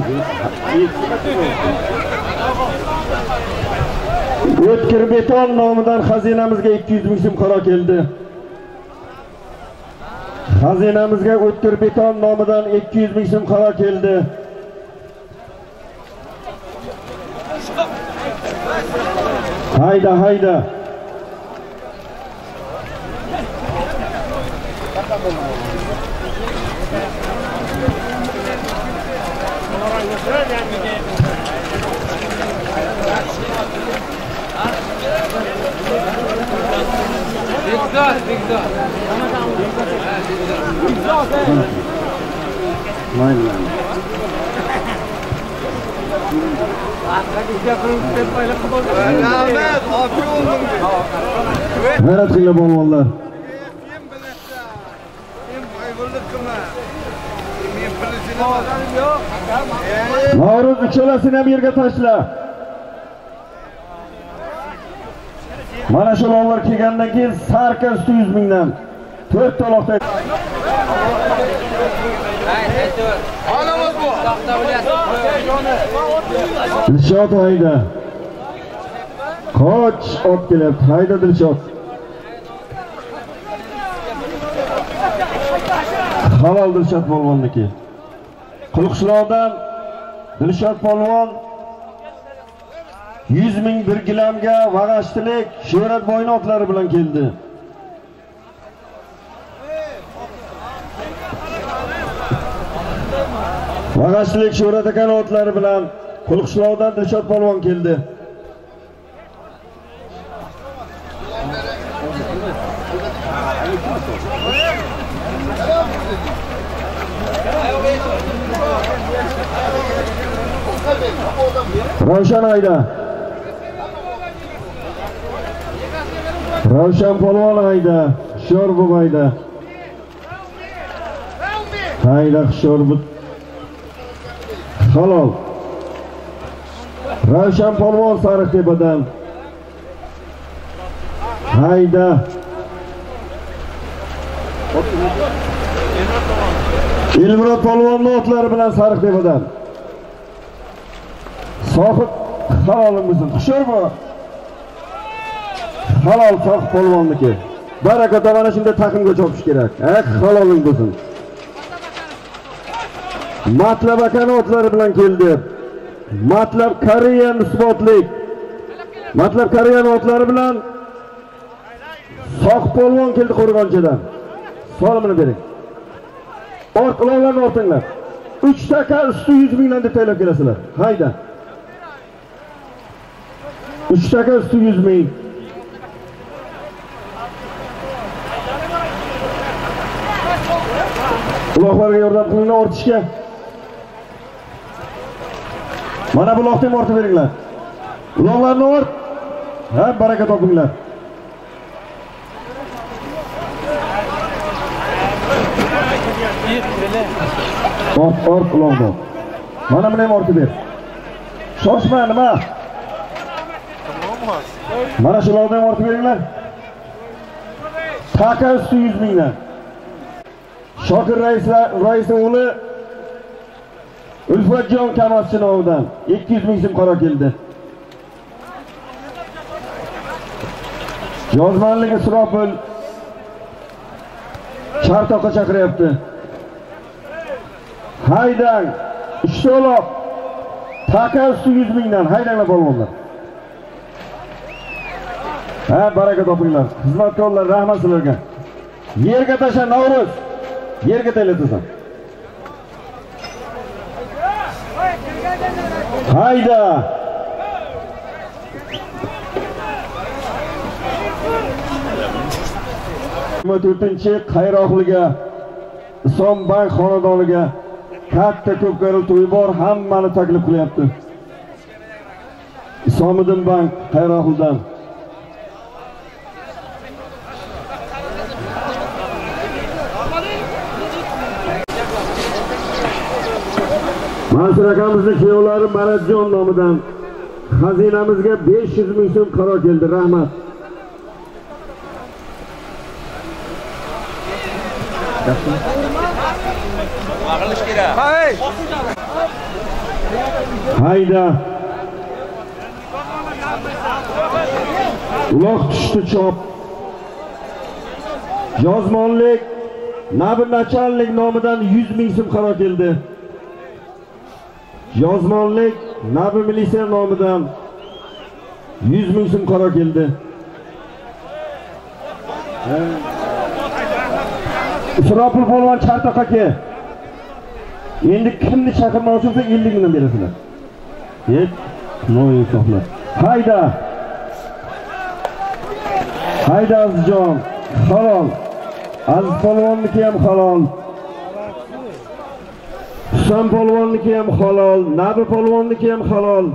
O'tkir beton nomidan xazinamizga 200 ming so'm qaro keldi. Xazinamizga o'tkir beton nomidan 200 ming so'm qaro keldi. hayda hayda Bekdor, bekdor. Mayli. G'ayrat qilinglar polvonlar Men bilasda. Men boyvullik qilma. Men bilishini yo'q. Novruz uchalasini ham yerga tashla. Mana shu lovlar kelgandan keyin sarka usti 100 mingdan 4 taloqda Dilshod hayda. Qoch ot kelyapti. Hayda Dilshod. Halol Dilshod polvonniki. Qulqishloqdan Dilshod polvon 100 ming bir gilamga vag'ashtilik shohrat boyni otlari bilan keldi. Mag'ashlik Shuhrat aka otlari bilan Qulqishloqdan Dilshod polvon keldi. Ravshan Ayda. Ravshan polvon Ayda. Shor bo'lib Ayda. Shor hushyor. Halol. Ravshan polvon Sariqtepadan. Hayda. Elmurod polvonni otlari bilan Sariqtepadan. Sohib halolimizni bo'lsin. Halol sohib polvonniki. Baraka mana shunday taqimga chopish kerak. Eh, haloling bo'lsin. Matlab akani otlari bilan keldi. Matlab Koreya nisbotlik. Matlab Koreya otlari bilan Soq polvon keldi qo'rg'onchidan. Solimini bering. Orqalarni ortinglar. 3 taka usti 100 mingdan deb taylab kelasizlar. Hayda. 3 taka usti 100 ming. Uloqlarga yordam qilinglar ortishga. Mana bu loqni ortib beringlar. Uloqlarni ort. Ha, baraka topinglar. Ort, ort uloqni. Mana buni ham ortib ber. Shoshma nima? Mana shu uloqni ham ortib beringlar. taqa usti 100 mingdan. Shokir rais rais o'g'li Ulfatjon Kamaschi nomidan 200 ming so'm qaro keldi. yozmanlik Suropil Chartoqqa chaqiryapti. Haydang, Ishtoloq Taka usti 100 mingdan haydanglar polvonlar. Ha, baraka topinglar. Xizmatkorlar, rahmat sizlarga. Yerga tasha Navruz. Yerga taylatasan. Hayda. Yigirma to'rtinchi qayroqliga Islom bank xonadoniga katta ko'pkaril to'y bor, hammani taklif qilyapti. Isomiddin bank qayroqlidan Mansur akamizning kuyovlari Maratjon nomidan xazinamizga 500 ming so'm qaror keldi. Rahmat. Hayda. Uloq tushdi chop. Yozmonlik Nabi nachalnik nomidan 100 ming so'm qaror keldi. Yozmonlik Nabi militsiya nomidan 100 ming so'm qaro keldi. Isropil polvon Chartoq aka. Endi kimni chaqirmoqchi bo'lsa 50 mingdan berasizlar. Yet, noy. Hayda. Hayda azizjon. Halol. Aziz polvonniki ham halol. Husan polvonniki ham halol nabi polvonniki ham halol.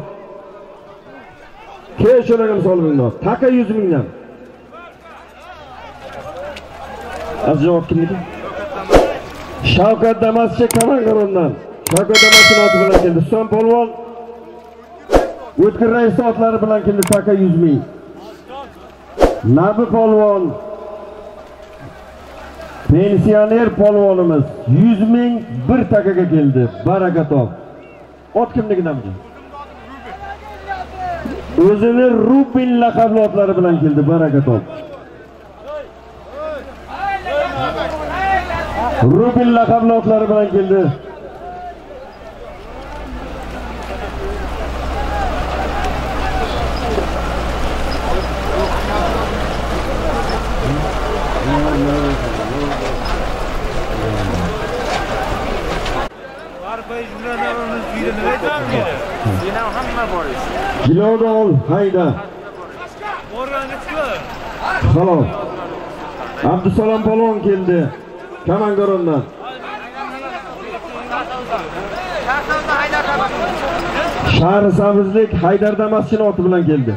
Kel shularga misol mingdan taqa yuz mingdan. Aziz javob kimniki? Shavkat damaschi kamangarondan shavkat damaschini oti bilan keldi. Husan polvon o'tkir rais otlari bilan keldi. Taqa yuz ming. Nabi polvon pensioner polvonimiz 100 ming bir takaga keldi. Baraka top. Ot kimniki namji o'zini rubin laqabli otlari bilan keldi. Baraka top. Rubin laqabli otlari bilan keldi. Sen ham hamma borish. kiloni ol hayda. Halol abdusalom polvon keldi. Kamangarondan shahri sabzlik haydar damaschini oti bilan keldi.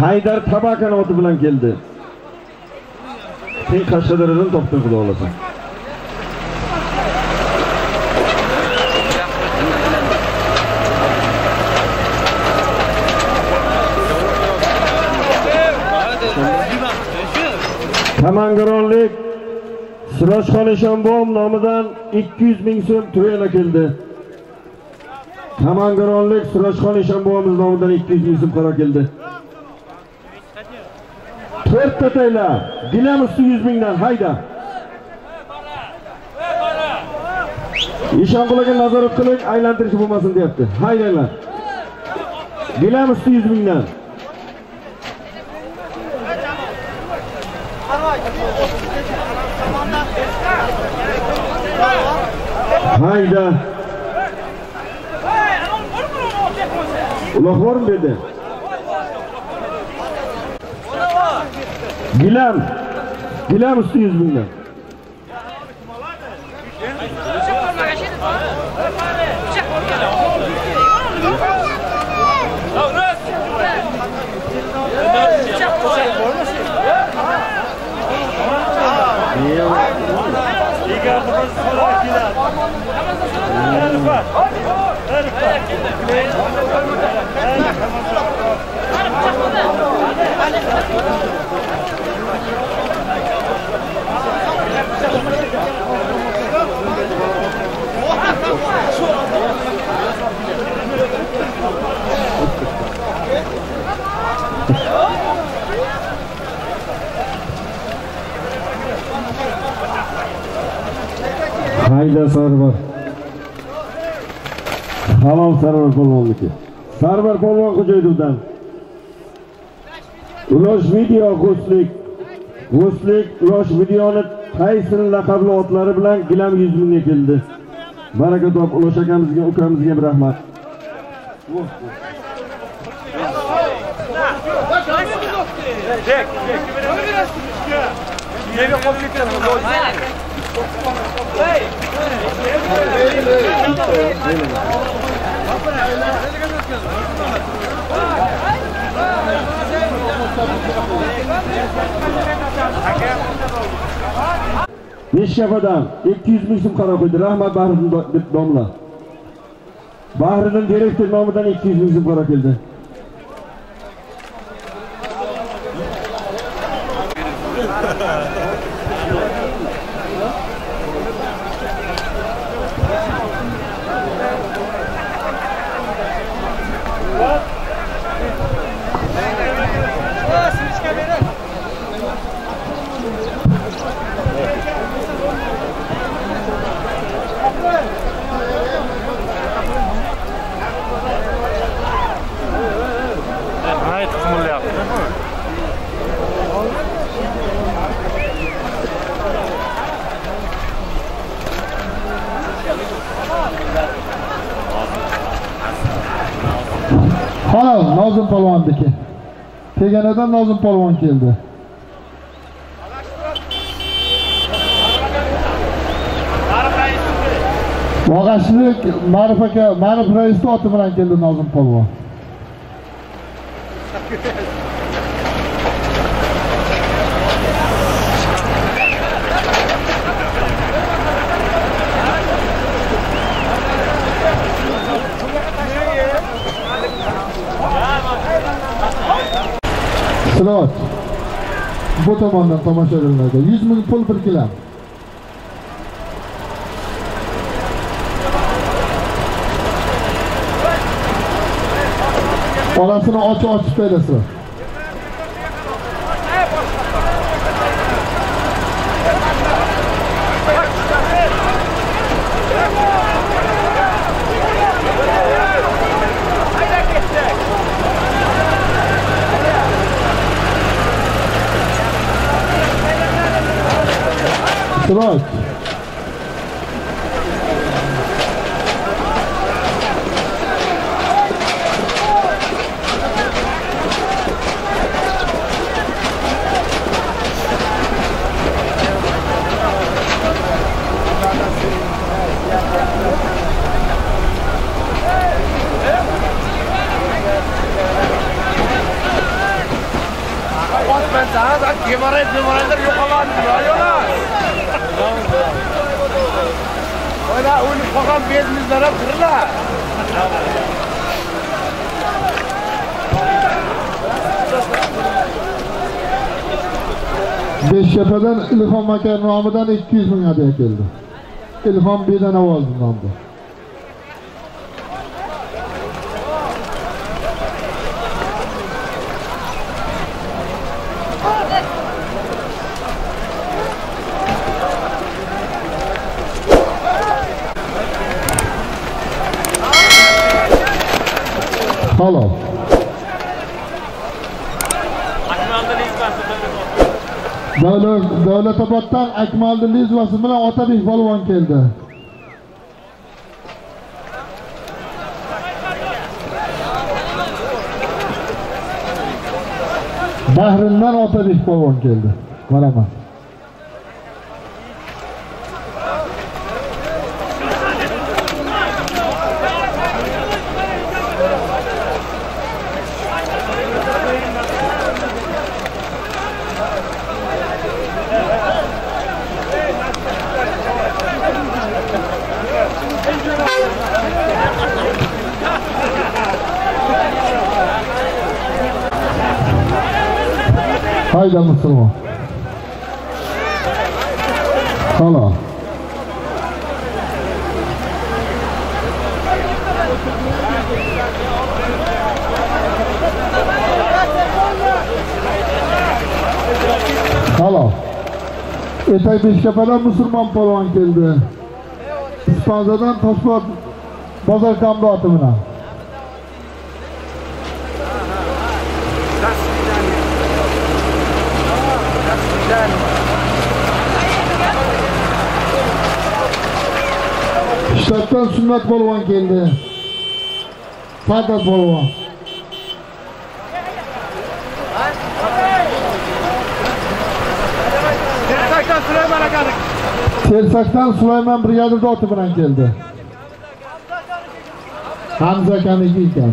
Haydar tabakani oti bilan keldi. Sen qashqadaryodan topding xudo xohlasa. Kamangaronlik sirojxon eshonbom nomidan 200 ming so'm to'yana keldi. Kamangaronlik sirojxon eshonbomiz nomidan 200 ming so'm qaro keldi. To'rtta tayla gilam 100 mingdan. Hayda eshonqulaga nazorat qiling aylantirish bo'lmasin deyapti. Haydanglar gilam 100 mingdan. Hayda. Uloq bormi bu yerda gilam gilam usti 100 mingdan hayda sarvar halol sarvar polvonniki sarvar polvon xo'jaydovdan ulosh video g'uslik. G'uslik ulosh videoni qaysin laqabli otlari bilan gilam 100 mingga keldi baraka top ulosh akamizga ukamizga bir rahmat Yerga qolib Hey! Neshkafadan 200 ming so'm qaro qo'ydi. Rahmat Bahriddin do- deb domla. Bahriddin direktor nomidan 200 ming so'm qaro keldi. Halol Nozim polvonniki. Teganadan Nozim polvon keldi. Vag'ashlik Ma'rif aka, Ma'rif raisni oti bilan keldi Nozim polvon. Siroj. Bu tomondan tomoshabinlarga 100 ming pul bir birkilam. Orasini ochib ochib berasizlar. Pronto. Sen daha da kemer etme, bana da yok alan diyor ya. Ona o'lib qolgan bezimizlar ham kirlar. Beshkapadan Ilhom aka nomidan 200 ming hadya keldi. Ilhom Bedanavoz nomida. Davlat Davlatoboddan Akmaldi Lizvasi bilan Otabek polvon keldi. Bahrindan Otabek polvon keldi. Maraman. Hayda Musulmon. Halol. Halol. Etak Beshkapadan musulmon polvon keldi. Ispanzadan Toshpot bozor kamroti bilan. Shtatdan sunnat polvon keldi. Sadat polvon. Tersakdan Süleyman akani. Tersakdan Sulaymon brigadir bilan keldi. Hamza akaniki ekan.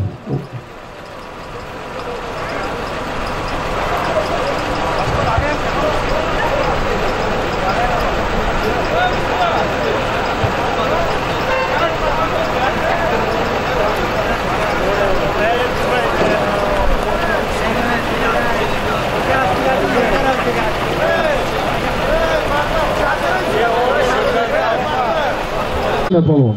Sunnat polvon.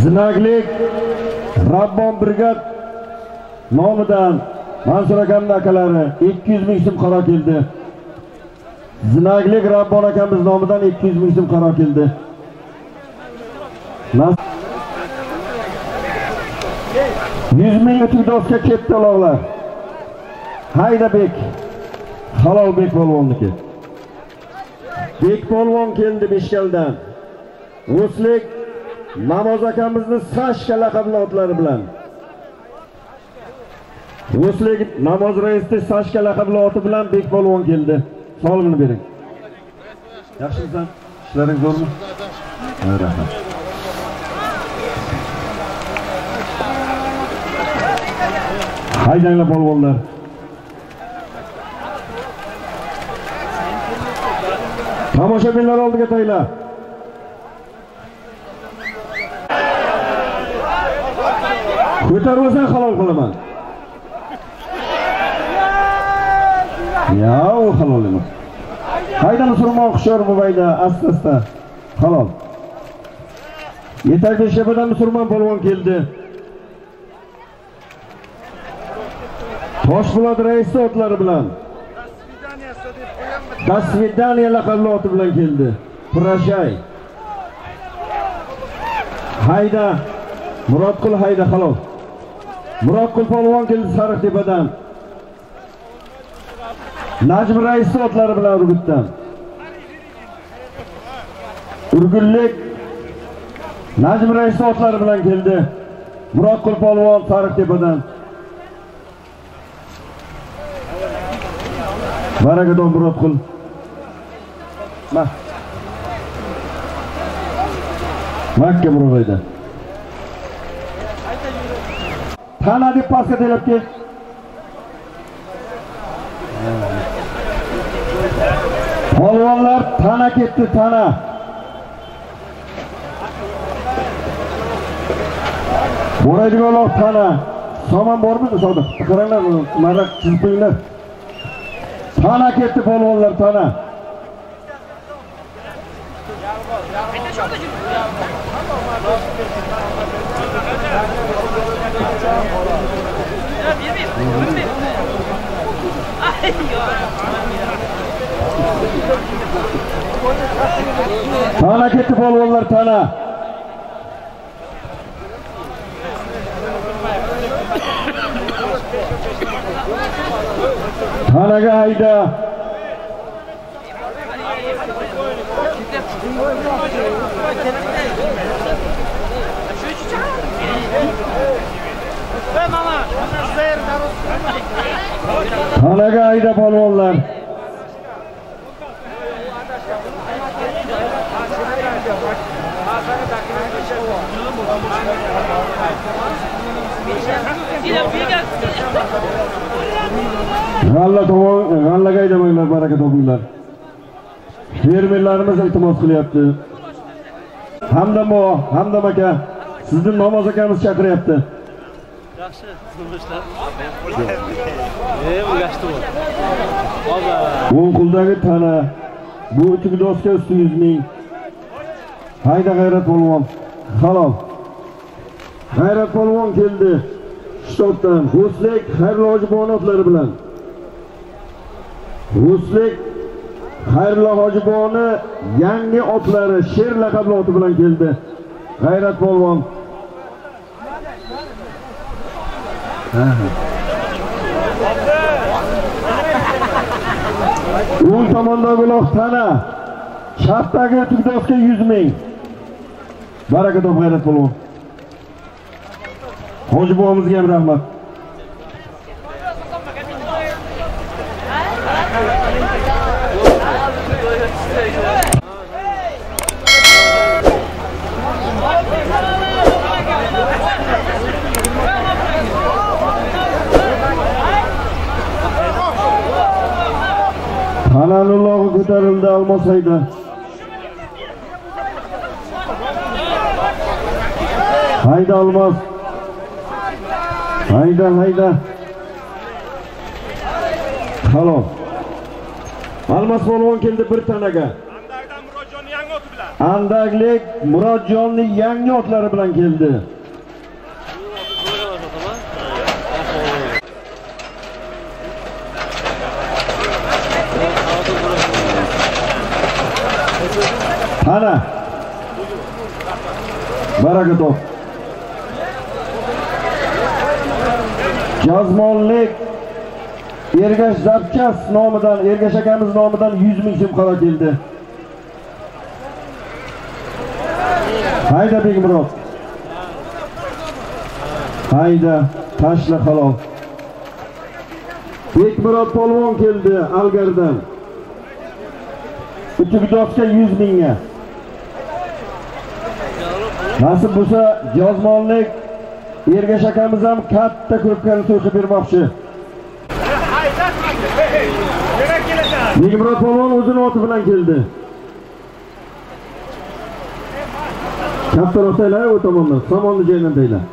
Zinaglik Rabbon brigad nomidan Mansur akamning akalari 200 ming so'm qaro keldi. Zinaglik Rabbon akamiz nomidan 200 ming so'm qaro keldi. 100 ming o'tibdosga ketdi uloqlar. Haydabek Halolbek polvonniki. Bek polvon keldi Beshkaldan. Ruslik namoz akamizni sashka laqabli otlari bilan ruslik namoz raisni sashka laqabli oti bilan bekpolvon keldi sog'lig'ini bering yaxshimisan ishlaring zo'rmi rahmat haydanglar polvonlar tomoshabinlar oldiga tayla ko'tarmasan halol qilaman yo u halol emas hayda musulmon hushyor bubayda asta asta. Halol yetakchi shabadan musulmon polvon keldi toshpo'lat raisi otlari bilan. Dasvidaniya laqabli oti bilan keldi. Purashay. hayda. Murodqul hayda halol. Murodqul polvon keldi sariqtepadan najm raisi otlari bilan urgutdan. Urgullik. Najm raisi otlari bilan keldi. Murodqul polvon sariqtepadan barakadon murodqul ma. Makka murobayda tana deb pastga taylab kel polvonlar tana ketdi tana. Boradiganlar tana. Somon bormidi sodiq qaranglar maraq chizib qo'yinglar. Tana ketdi polvonlar tana. Tana ketdi polvonlar tana tanaga hayda tanaga hayda polvonlar g'alla tomon g'allaga haydamanglar baraka topinglar fermerlarimiz iltimos qilyapti. Hamdam bobo hamdam aka sizni namoz akamiz chaqiryapti. Yaxshi, bu. Baba. o'nquldagi tana bu uchuq doska usti yuz ming. Hayda g'ayrat polvon halol. G'ayrat polvon keldi. Shtobdan ruslik xayrli hojibon otlari bilan ruslik xayrli hojiboni yangi otlari sher laqabli oti bilan keldi. G'ayrat polvon. O'ng tomondagi uloq tana. Chapdagi tugdosga yuz ming. Baraka top g'ayrat polvon. Hoji bobomizga ham rahmat. Almos hayda almos. Hayda hayda halol almos polvon keldi bir tanaga. Andagdan Murodjonni yangi oti bilan. andaklik murodjonni yangi otlari bilan keldi Ana. Baraka top. Jazmonlik Ergash Zabchas nomidan, Ergash akamiz nomidan 100 ming so'm qaro keldi. hayda begmurod hayda tashla halol bekmurod polvon keldi algardan uchugdosga yuz mingga nasib bo'lsa yozmonlik ergash akamiz ham katta ko'pkani to'yqib bermoqchi. Begmurod polvon o'zini oti bilan keldi. Kattaroq taylar u tomondan somonni joyidan taylar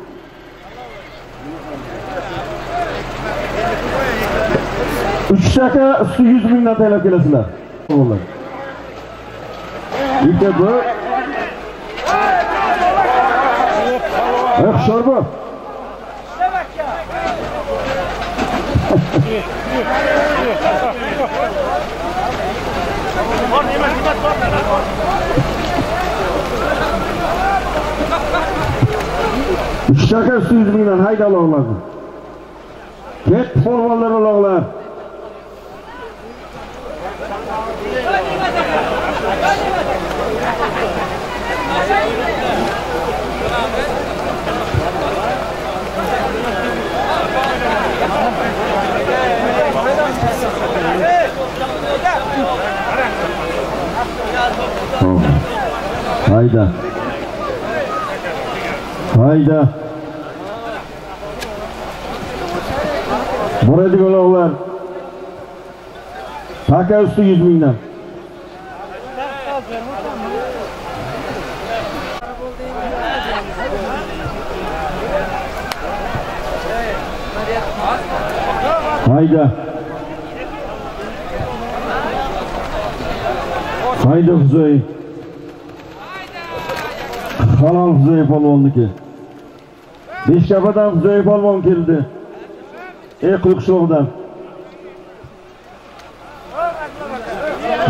uchtaka usti yuz mingdan taylab kelasizlar. O'g'illar bitta bu hushyor bo'l uchtaka usti yuz mingdan hayda uloqlarni ketdi polvonlar uloqlar hayda. Hayda. Boradigan uloqlar taka usti yuz mingdan hayda hayda Huzoy halol Huzoy polvonniki beshkapadan Huzoy polvon keldi ey quyuqsho'g'dan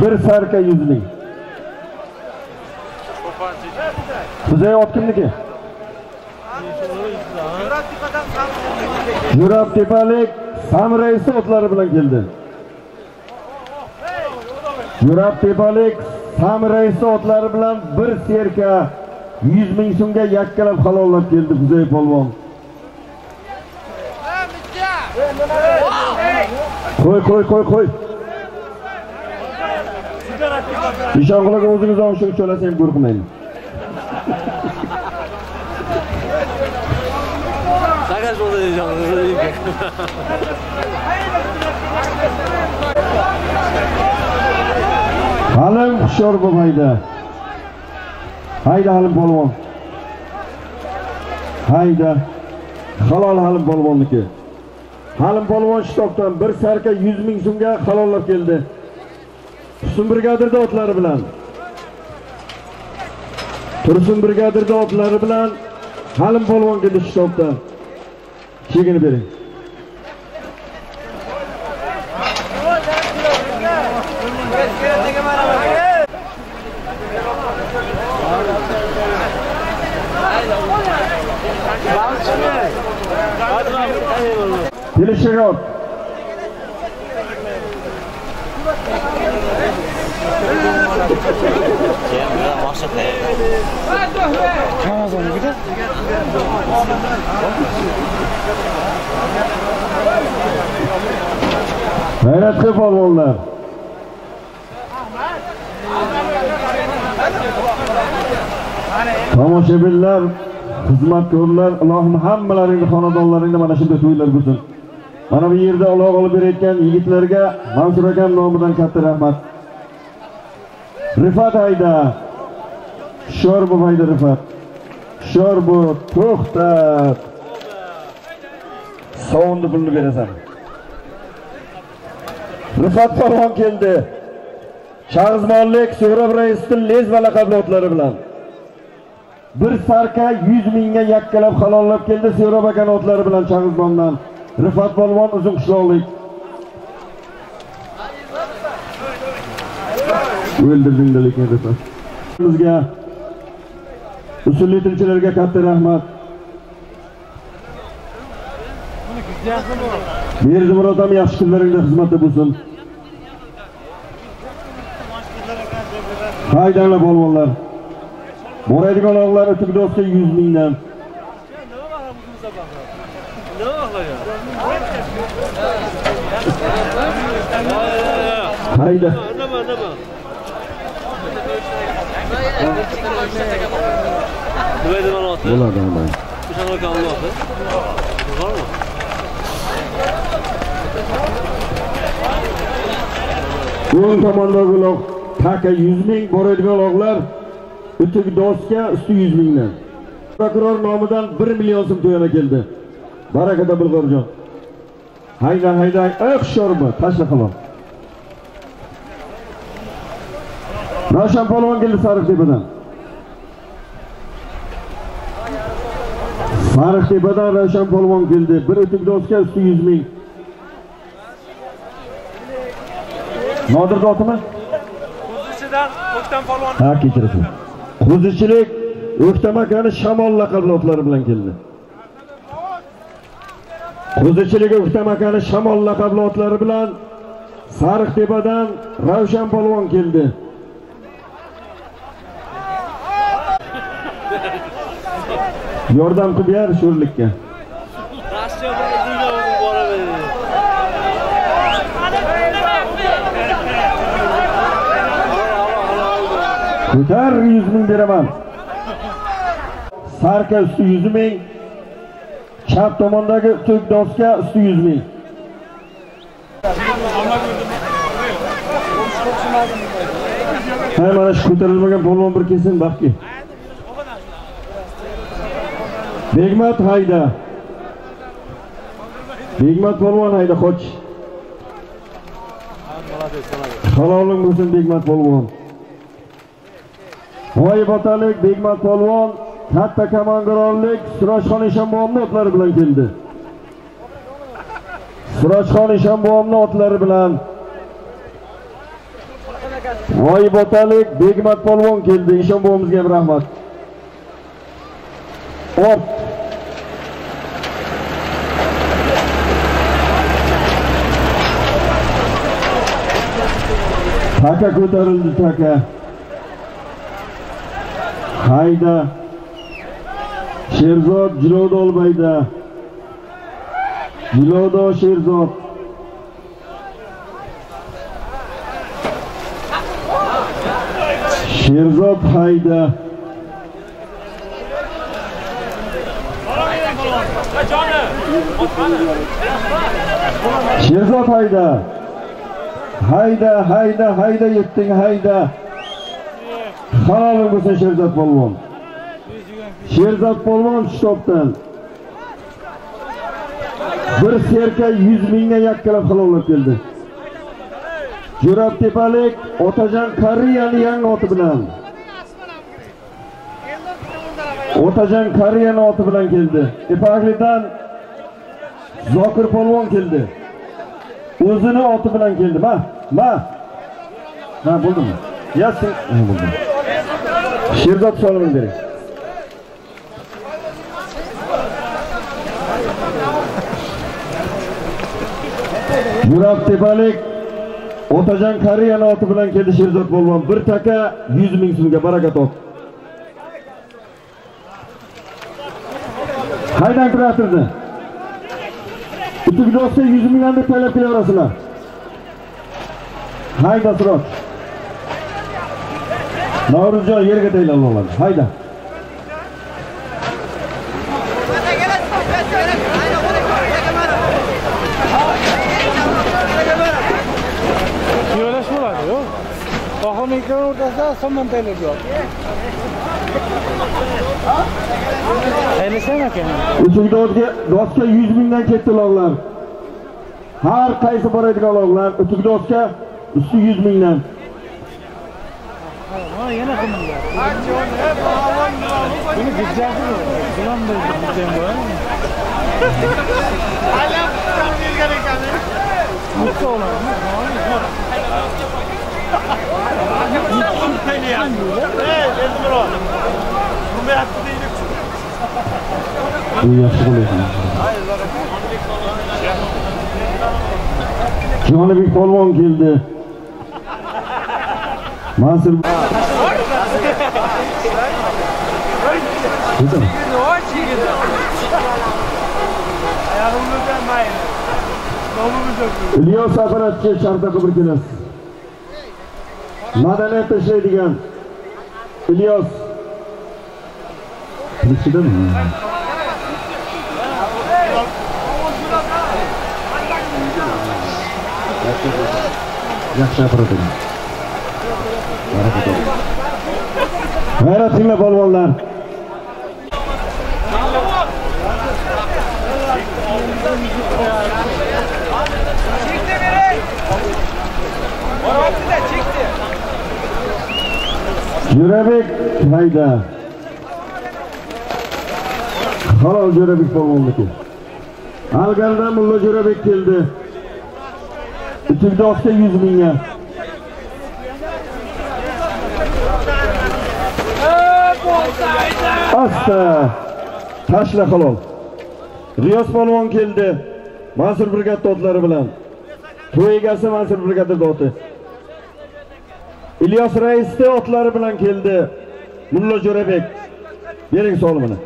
bir sarka yuzli. ming Huzoy ot kimniki Jurab tepalik Sam raisi otlari bilan keldi. Jurab tepalik Sam raisi otlari bilan bir serka 100 ming so'mga yakkalab halollab keldi Huzay polvon. Qo'y, qo'y, qo'y, qo'y. Ishonqilga o'zingiz olishni cho'lasam qo'rqmayman. Sagaz bo'ldi deyapman. Halim hushyor bo'lmaydi. Hayda Halim polvon. Hayda. Halol Halim polvonniki. Halim polvon shtokdan bir sarka 100 ming so'mga halollab keldi. Tursun brigadirda otlari bilan. Tursun brigadirda otlari bilan Halim polvon keldi shtokdan. Chegini bering. Kelishiga ot. Keyin bilan maqsad G'ayratli polvonlar. Tomoshabinlar, xizmatkorlar, ilohim hammalaringni xonadonlaringda mana shunday to'ylar bo'lsin. Mana bu yerda uloq olib berayotgan yigitlarga Mansur akam nomidan katta rahmat. Rifat hayda. Shor bu hayda Rifat. Shor bu to'xtat. Sovunni pulni berasan. Rifat polvon keldi. Shahzmonlik suhrab raisni lez va laqabli otlari bilan. Bir sarka 100 mingga yakkalab halollab keldi suhrab akan otlari bilan Shahzmondan. Rifat polvon uzun qishloqlik. O'ldirdinglar lekin Rifat. Bizga usulli tilchilarga katta rahmat. Berzimurod ham yaxshi kunlaringda xizmatda bo'lsin. Haydanglar polvonlar. Boradigan og'lar o'tib do'stga 100 mingdan. Hayda. Nima edi mana oti? Bo'ladi mana. O'sha akamni. Bormi? O'ng tomondagi 100 ming, boradigan og'lar o'tib do'stga usti 100 mingdan. Prokuror nomidan 1 million so'm to'yana keldi. Barakada Bulg'orjon. Hayda hayda, ey hushyormi? Tashla qilib. Ravshan polvon keldi Sariqtepadan. Sariqtepadan Ravshan polvon keldi. Bir do'stga usti 100 ming. Nodir otimi? O'zichidan o'ktam polvon Ha, kechirasiz. Qo'zichilik O'ktam akani shamol laqabli otlari bilan keldi. Qo'zichilik O'ktam akani shamol laqabli otlari bilan Sariqtepadan Ravshan polvon keldi. Yordam qilib ber sho'rlikka. Ko'tar 100 ming beraman. Sarka usti 100 ming. Chap tomondagi to'k doska usti 100 ming. Hay mana shu ko'tarilmagan polvon bir kelsin baxtga. Begmat hayda. Begmat polvon hayda qoch. Haloling bo'lsin Begmat polvon. Voy botalik Begmat polvon katta komandorlik Surojxon Eshonboyevning otlari bilan keldi. Surojxon Eshonboyevning otlari bilan Voy botalik Begmat polvon keldi. Eshonboyevimizga rahmat. Ot Taka ko'tarildi taka. Hayda. Sherzod Jilodo olmaydi. Jilodo Sherzod. Sherzod hayda. Sherzod hayda. Hayda, hayda, hayda yetding, hayda. Haloling bo'lsin Sherzod polvon. Sherzod polvon shtobdan. Bir serka 100 mingga yakkalab halollab keldi. Jo'rab tepalik Otajon Koreyani yangi oti bilan. Otajon Koreyani oti bilan keldi. Ipaklidan Zokir polvon keldi. O'zini oti bilan keldi. Ma, ma. Ha, bo'ldimi? Yasin. Ha, bo'ldi. Sherzod solimini bering. Yurab tepalik Otajon Koreyani oti bilan keldi Sherzod polvon. Bir taka 100 ming so'mga barakat ot. Haydan kiratirdi. Utugi do'stga 100 mingdan deb talab kelaverasizlar. Hayda Siroj. Navruzjon yerga tayinlab oladi. Hayda. Yo'lash bo'ladi, yo'q. Tohir ikkovi o'rtasida somon tayinlab yo'q. Tayinlasang ekan. Utugi do'stga do'stga 100 mingdan ketdi log'lar. Har qaysi boradigan log'lar utugi do'stga usti 100 mingdan. Mana yana qilinglar. Buni gijjasi bilan bildim bo'ladimi? Aylan bergan ekan. Mutlu olammi? Ey, endi birov. Urmayapti deydi. Bu yaxshi bo'laydi. Jonibek polvon keldi. Mansur Ayağımızdan mayın. Nomumuz yok. ilyos apparatchi shartda qilib kelasiz madaniyat tashlaydigan ilyos qilichidami yaxshi apparat ekan baraka toping g'ayrat qilinglar polvonlar Jo'rabek hayda. Halol Jo'rabek polvonniki. Algardan Mulla Jo'rabek keldi. Uchildoqda 100 mingga. Asta. Tashla halol. Riyos polvon keldi. Mansur brigada otlari bilan. To'y egasi Mansur brigada doti. İlyos raisni otlari bilan keldi. Mulla Jo'rabek. Bering solimini.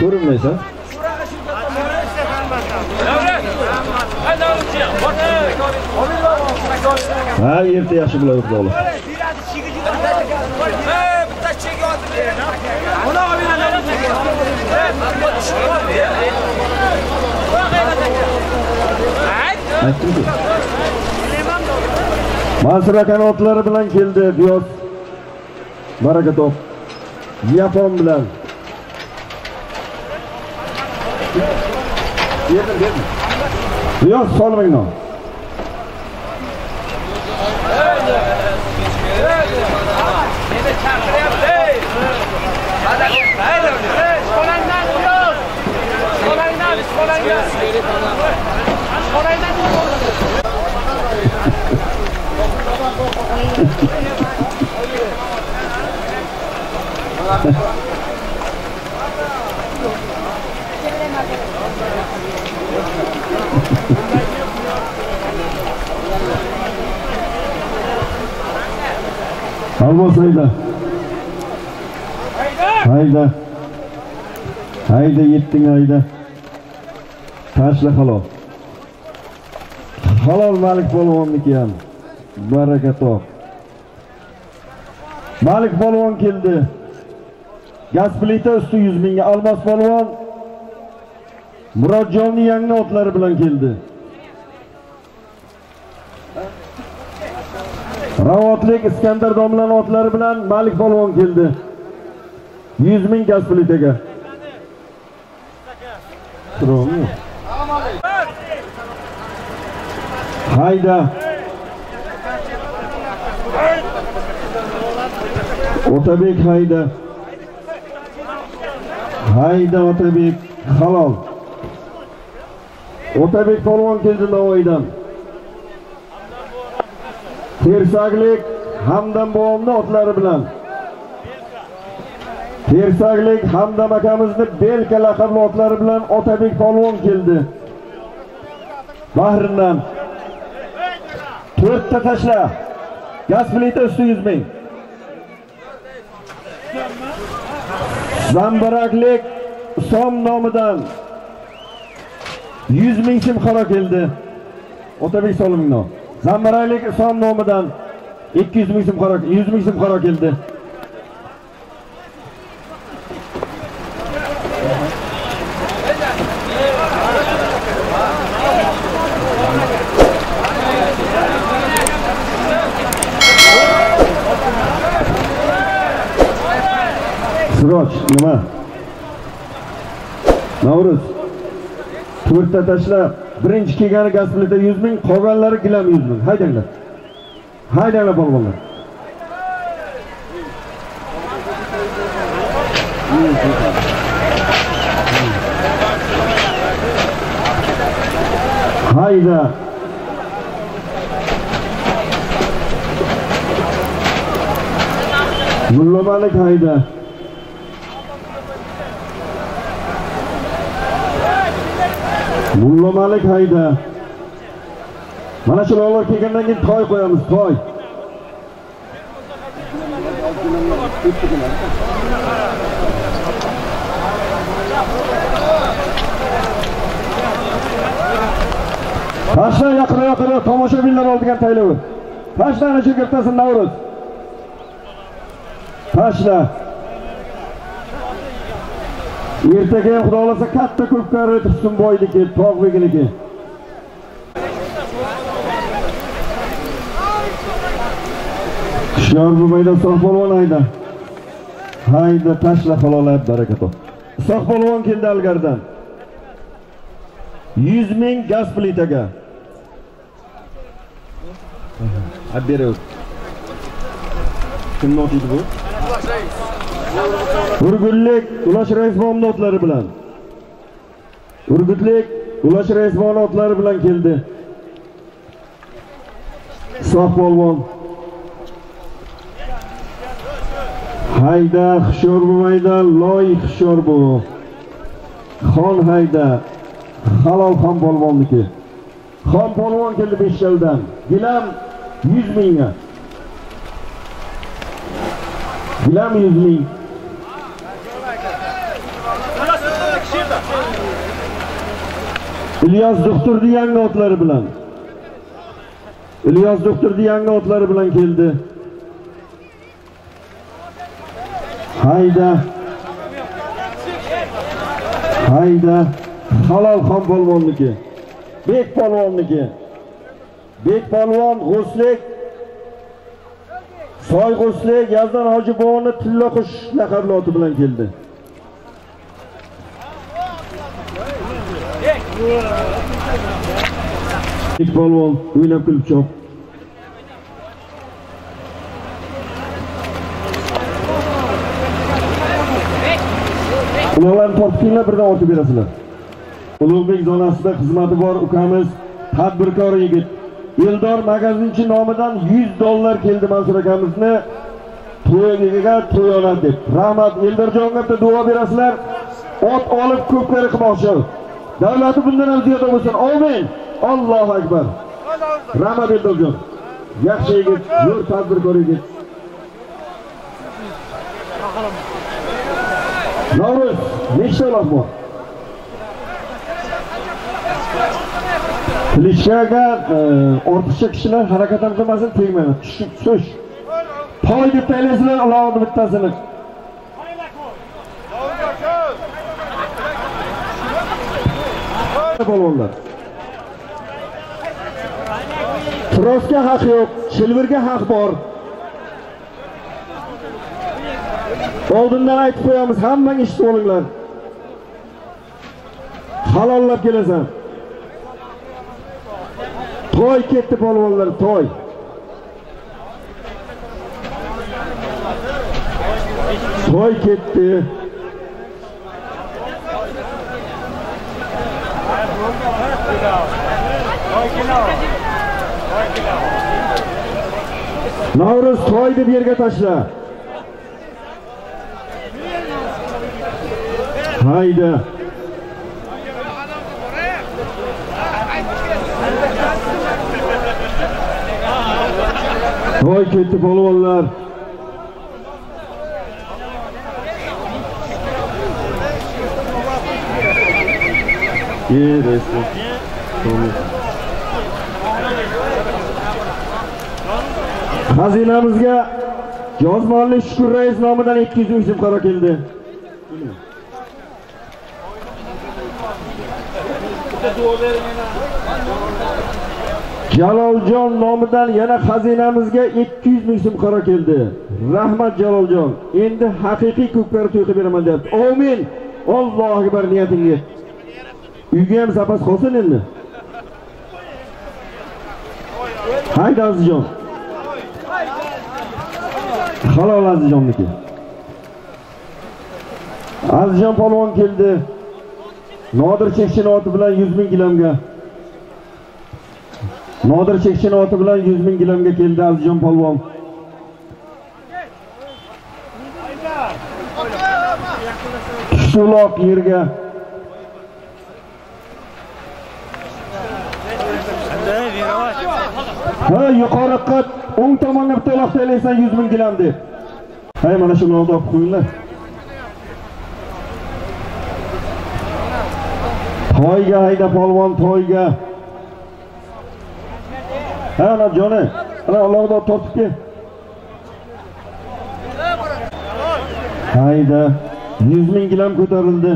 Ko'rinmaysan? Ha, erta yaxshi bo'ladi xudolar. Aytdim-ku. Mansur akani otlari bilan keldi Diyos. Baraka top. Yapon bilan. Berdim, berdim. Diyos solmanglar. Almos hayda. Hayda. Hayda yetding hayda. Tashla halol. Halol Malik polvonniki ham. Baraka. Malik polvon keldi. Gaz plita usti 100 mingga Almos polvon Murodjonning yangi otlari bilan keldi. Ravatlik Iskandar domlan otlari bilan Malik polvon keldi. 100 ming gaz plitaga. Hayda. Otabek hayda. Hayda Otabek halol. Otabek polvon keldi Navoiydan. Tersaglik Hamdam bobomning otlari bilan. Tersaglik Hamdam akamizni Belka laqabli otlari bilan Otabek polvon keldi. Bahrindan. To'rtta tashla. Gaz plita ustingiz 100 ming. Zambaraklik som nomidan 100 ming so'm qaro keldi. Otabek Solimino. Zambaraklik som nomidan 200 ming so'm qaro, 100 ming so'm qaro keldi. Siroj nima? Navruz. To'rtta tashlab, birinchi kelgani gospitalda yuz 100 ming, qolganlari gilam 100 ming. Haydanglar. Haydanglar polvonlar. Hayda. mullamalik hayda. Mulla Malik hayda. Mana shular kelgandan keyin toy qo'yamiz, toy. Tashla yaqin yaqin tomoshabinlar oldigan taylovi. shu chegirtasi Navruz. Tashla. Ertaga ham xudo xohlasa katta ko'pkari Tursunboyniki, Tog'beginiki. Hushyor bo'lmaydi sohpolvon hayda. Hayda tashla halolat baraka top. sohpolvon keldi algardan. 100 ming gaz plitaga. Abberev. Kimni otiydi bu? Urgutlik Ulash Raisbon otlari bilan. Urgutlik Ulash Raisbon otlari bilan keldi. Soqpolvon. Hayda hushyor bo'lmaydi, loy hushyor bu. Xon hayda. Halol xon polvonniki. Xon polvon keldi Beshkaldan. Gilam 100 mingga. Gilam 100 ming. Ilyos doktorni yangi otlari bilan. ilyos doktorni yangi otlari bilan keldi. Hayda. Hayda. Halol xon polvonniki. Bek polvonniki. Bek polvon G'uslik Soy G'uslik Yazdan Hoji bovoni Tilla qush laqabli oti bilan keldi. Bek polvon o'ynab kulib chop. Ularni tortishinglar birdan otib berasizlar. Ulug'bek zonasida xizmati bor ukamiz tadbirkor yigit Eldor magazinchi nomidan 100 dollar keldi Mansur akamizni to'yiga to'yonat deb. Rahmat Eldorjonga bitta duo berasizlar. Ot olib ko'pkari qilmoqchi. Davlati bundan ham ziyoda bo'lsin. Amin. Allohu akbar. Rahmat Eldorjon. Yaxshi yigit, yo'l tadbirkor yigit. Navruz, nechta uloq bor? Klishkaga e, ortiqcha kishilar harakat ham qilmasin, tegmaydi. Tushib tush. Toy deb taylaysizlar ularni bittasini. Polvonlar. Trosga haq yo'q, shilvirga haq bor. Oldindan aytib qo'yamiz, hammang eshitib olinglar. Halollab kelasan. Toy ketdi polvonlar, toy. Toy ketdi. Navruz toy deb yerga tashla. Hayda. Toy ketdi polvonlar. Yeresi. Xazinamizga Yozmonli Shukur rais nomidan 200 ming so'm qaro keldi. Jaloljon nomidan yana xazinamizga 200 ming so'm qaro keldi. Rahmat Jaloljon. Endi haqiqiy ko'klar to'y qilib beraman deyapti. Amin. Allohu akbar niyatingga. Uyga ham zapas qolsin endi. Hayda Azizjon. Halol Azizjonniki. Azizjon polvon keldi. Nodir Chekchini oti bilan 100 ming gilamga. Nodir Chekchini oti bilan 100 ming gilamga keldi Azizjon polvon. Shuloq yerga Ha, yuqori qat o'ng tomonga bitta uloq taylaysan 100 ming gilam deb. hay mana shu oldi olib qo'yinglar. Toyga hayda polvon toyga. Ha ana joni ana alohida olib tortib kel hayda 100 ming gilam ko'tarildi.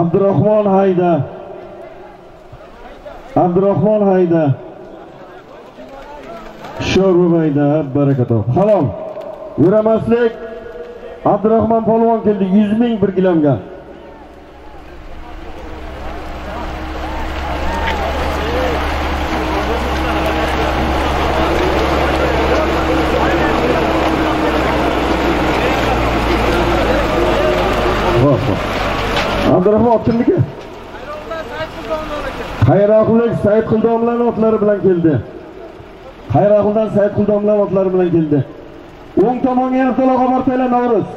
Abdurahmon hayda. Abdurahmon hayda. Sho'rib hayda baraka top halol. Yuramaslik. Abdurahmon polvon keldi yuz ming bir gilamga. Abdurahmon ot kimniki xayroqlik said qildomlan otlari bilan keldi xayroqildan said qildomlan otlari bilan keldi. O'ng tomonga ertaloq olib bortaylar novruz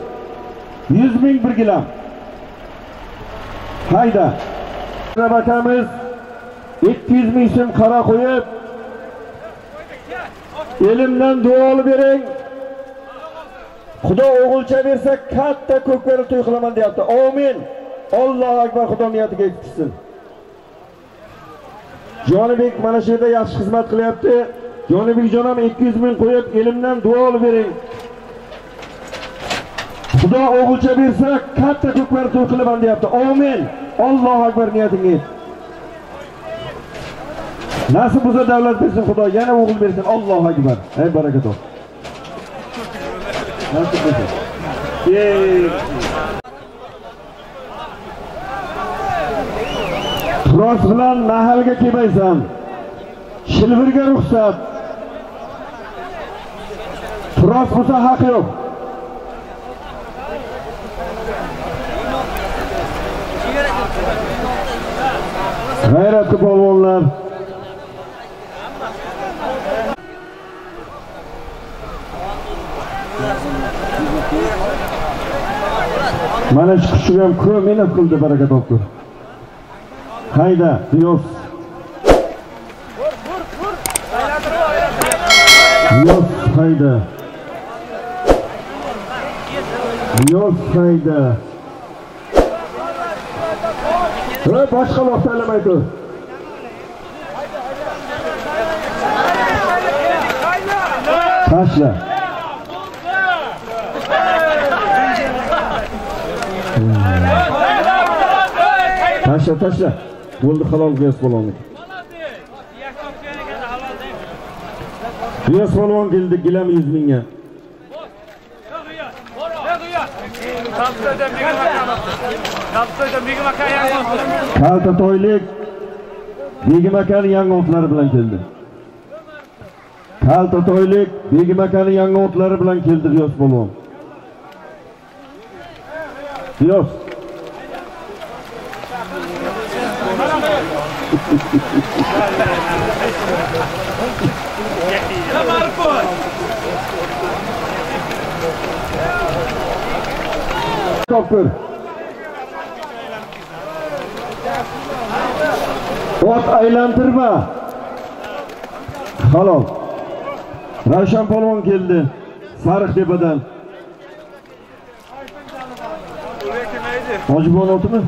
ming bir gilam. Hayda. Akamiz ikki yuz ming so'm qara qo'yib. Elimdan olib bering. Xudo o'g'ilcha bersa katta ko'kbari to'y qilaman deyapti. Amin. Alloh akbar xudo niyatiga yetkazsin jonibek mana shu yerda yaxshi xizmat qilyapti. İkki yuz ming qo'yib elimdan duo olib bering xudo o'g'ilcha bersa katta ko'kbari to'y qilaman deyapti omin. Allohu akbar niyatingga yet nasib bo'lsa davlat bersin xudo yana o'g'il bersin. Allohu akbar. Ey baraka top nasib Yey. Turos bilan mahalga kelmaysan. Shilvirga ruxsat. Turos bo'lsa haq yo'q. G'ayratli polvonlar. Mana shu kuchuk ham ko'p minut qildi baraka topdi. Hayda, Dios. Dios hayda. Dios hayda. Boshqa vaqt tanlamay tur. Tashla. Tashla, tashla. Bo'ldi halol g'iyos polvonni. G'iyos polvon keldi gilam 100 mingga. Kalta to'ylik Begim akaning yangi otlari bilan keldi. Kalta to'ylik Begim akaning yangi otlari bilan keldi G'iyos polvon. G'iyos Topkur. Ot aylantirma. Halol. Ravshan polvon keldi. Sariq tepadan. Hojibon otimi?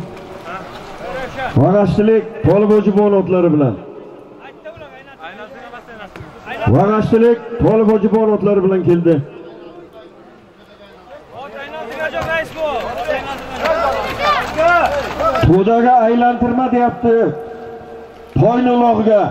Vag'ashtilik Polibojibon otlari bilan. Vag'ashtilik Polibojibon otlari bilan keldi. To'daga aylantirma deyapti. Toyni ulog'iga.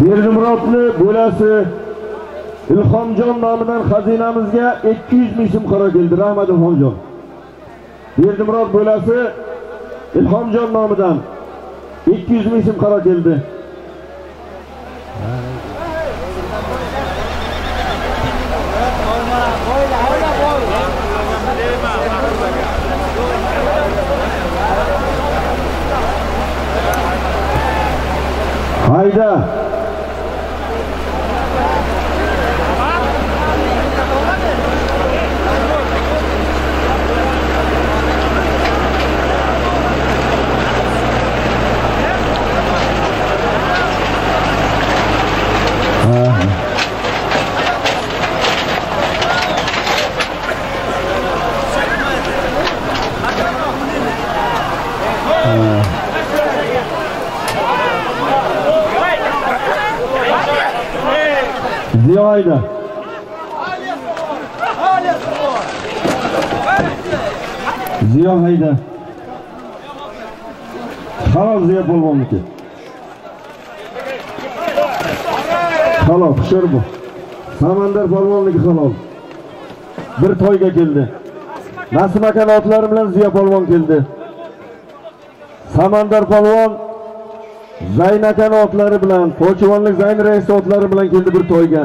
Berdimurodni bo'lasi Ilhomjon nomidan xazinamizga 200 ming so'm qaro keldi. Rahmat Ilhomjon. Berdimurod bo'lasi Ilhomjon nomidan 200 ming so'm qaro keldi. Hayda. ziyo hayda ziyo hayda halol ziyo polvonniki halol hushyor bu samandar polvonniki halol bir to'yga keldi. Nasim akani otlari bilan ziyo polvon keldi. Samandar polvon zayn akani otlari bilan po'chivonlik zayn raisi otlari bilan keldi bir to'yga.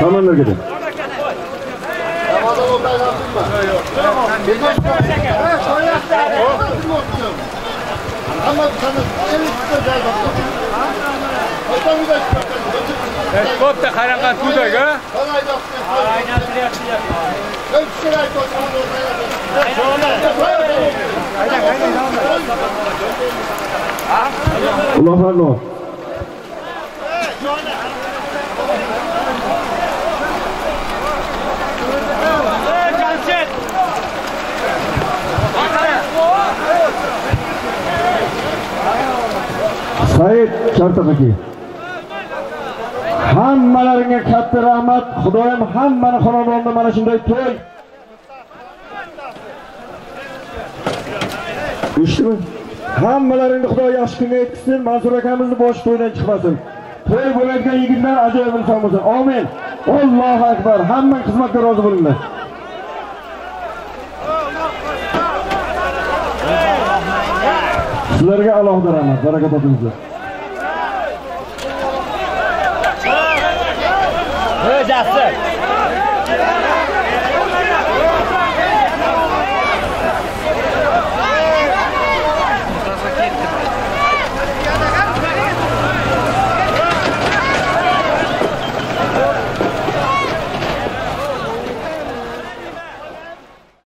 Samandarga de Ama qanaqa en üstte gel bakalım. Ulohlarni said kartaqaki hammalaringga katta rahmat. Xudoyim hammani xonadonda mana shunday to'y. Eshitdimi? Hammalaringni xudo yaxshi kunga yetkazsin. Mansur akamizni boshi to'ydan chiqmasin. To'y bo'layotgan yigitlar ajoyib inson bo'lsin. Omin. Allohu akbar. Hammang xizmatga rozi bo'linglar. Sizlarga alohida rahmat. Baraka topinglar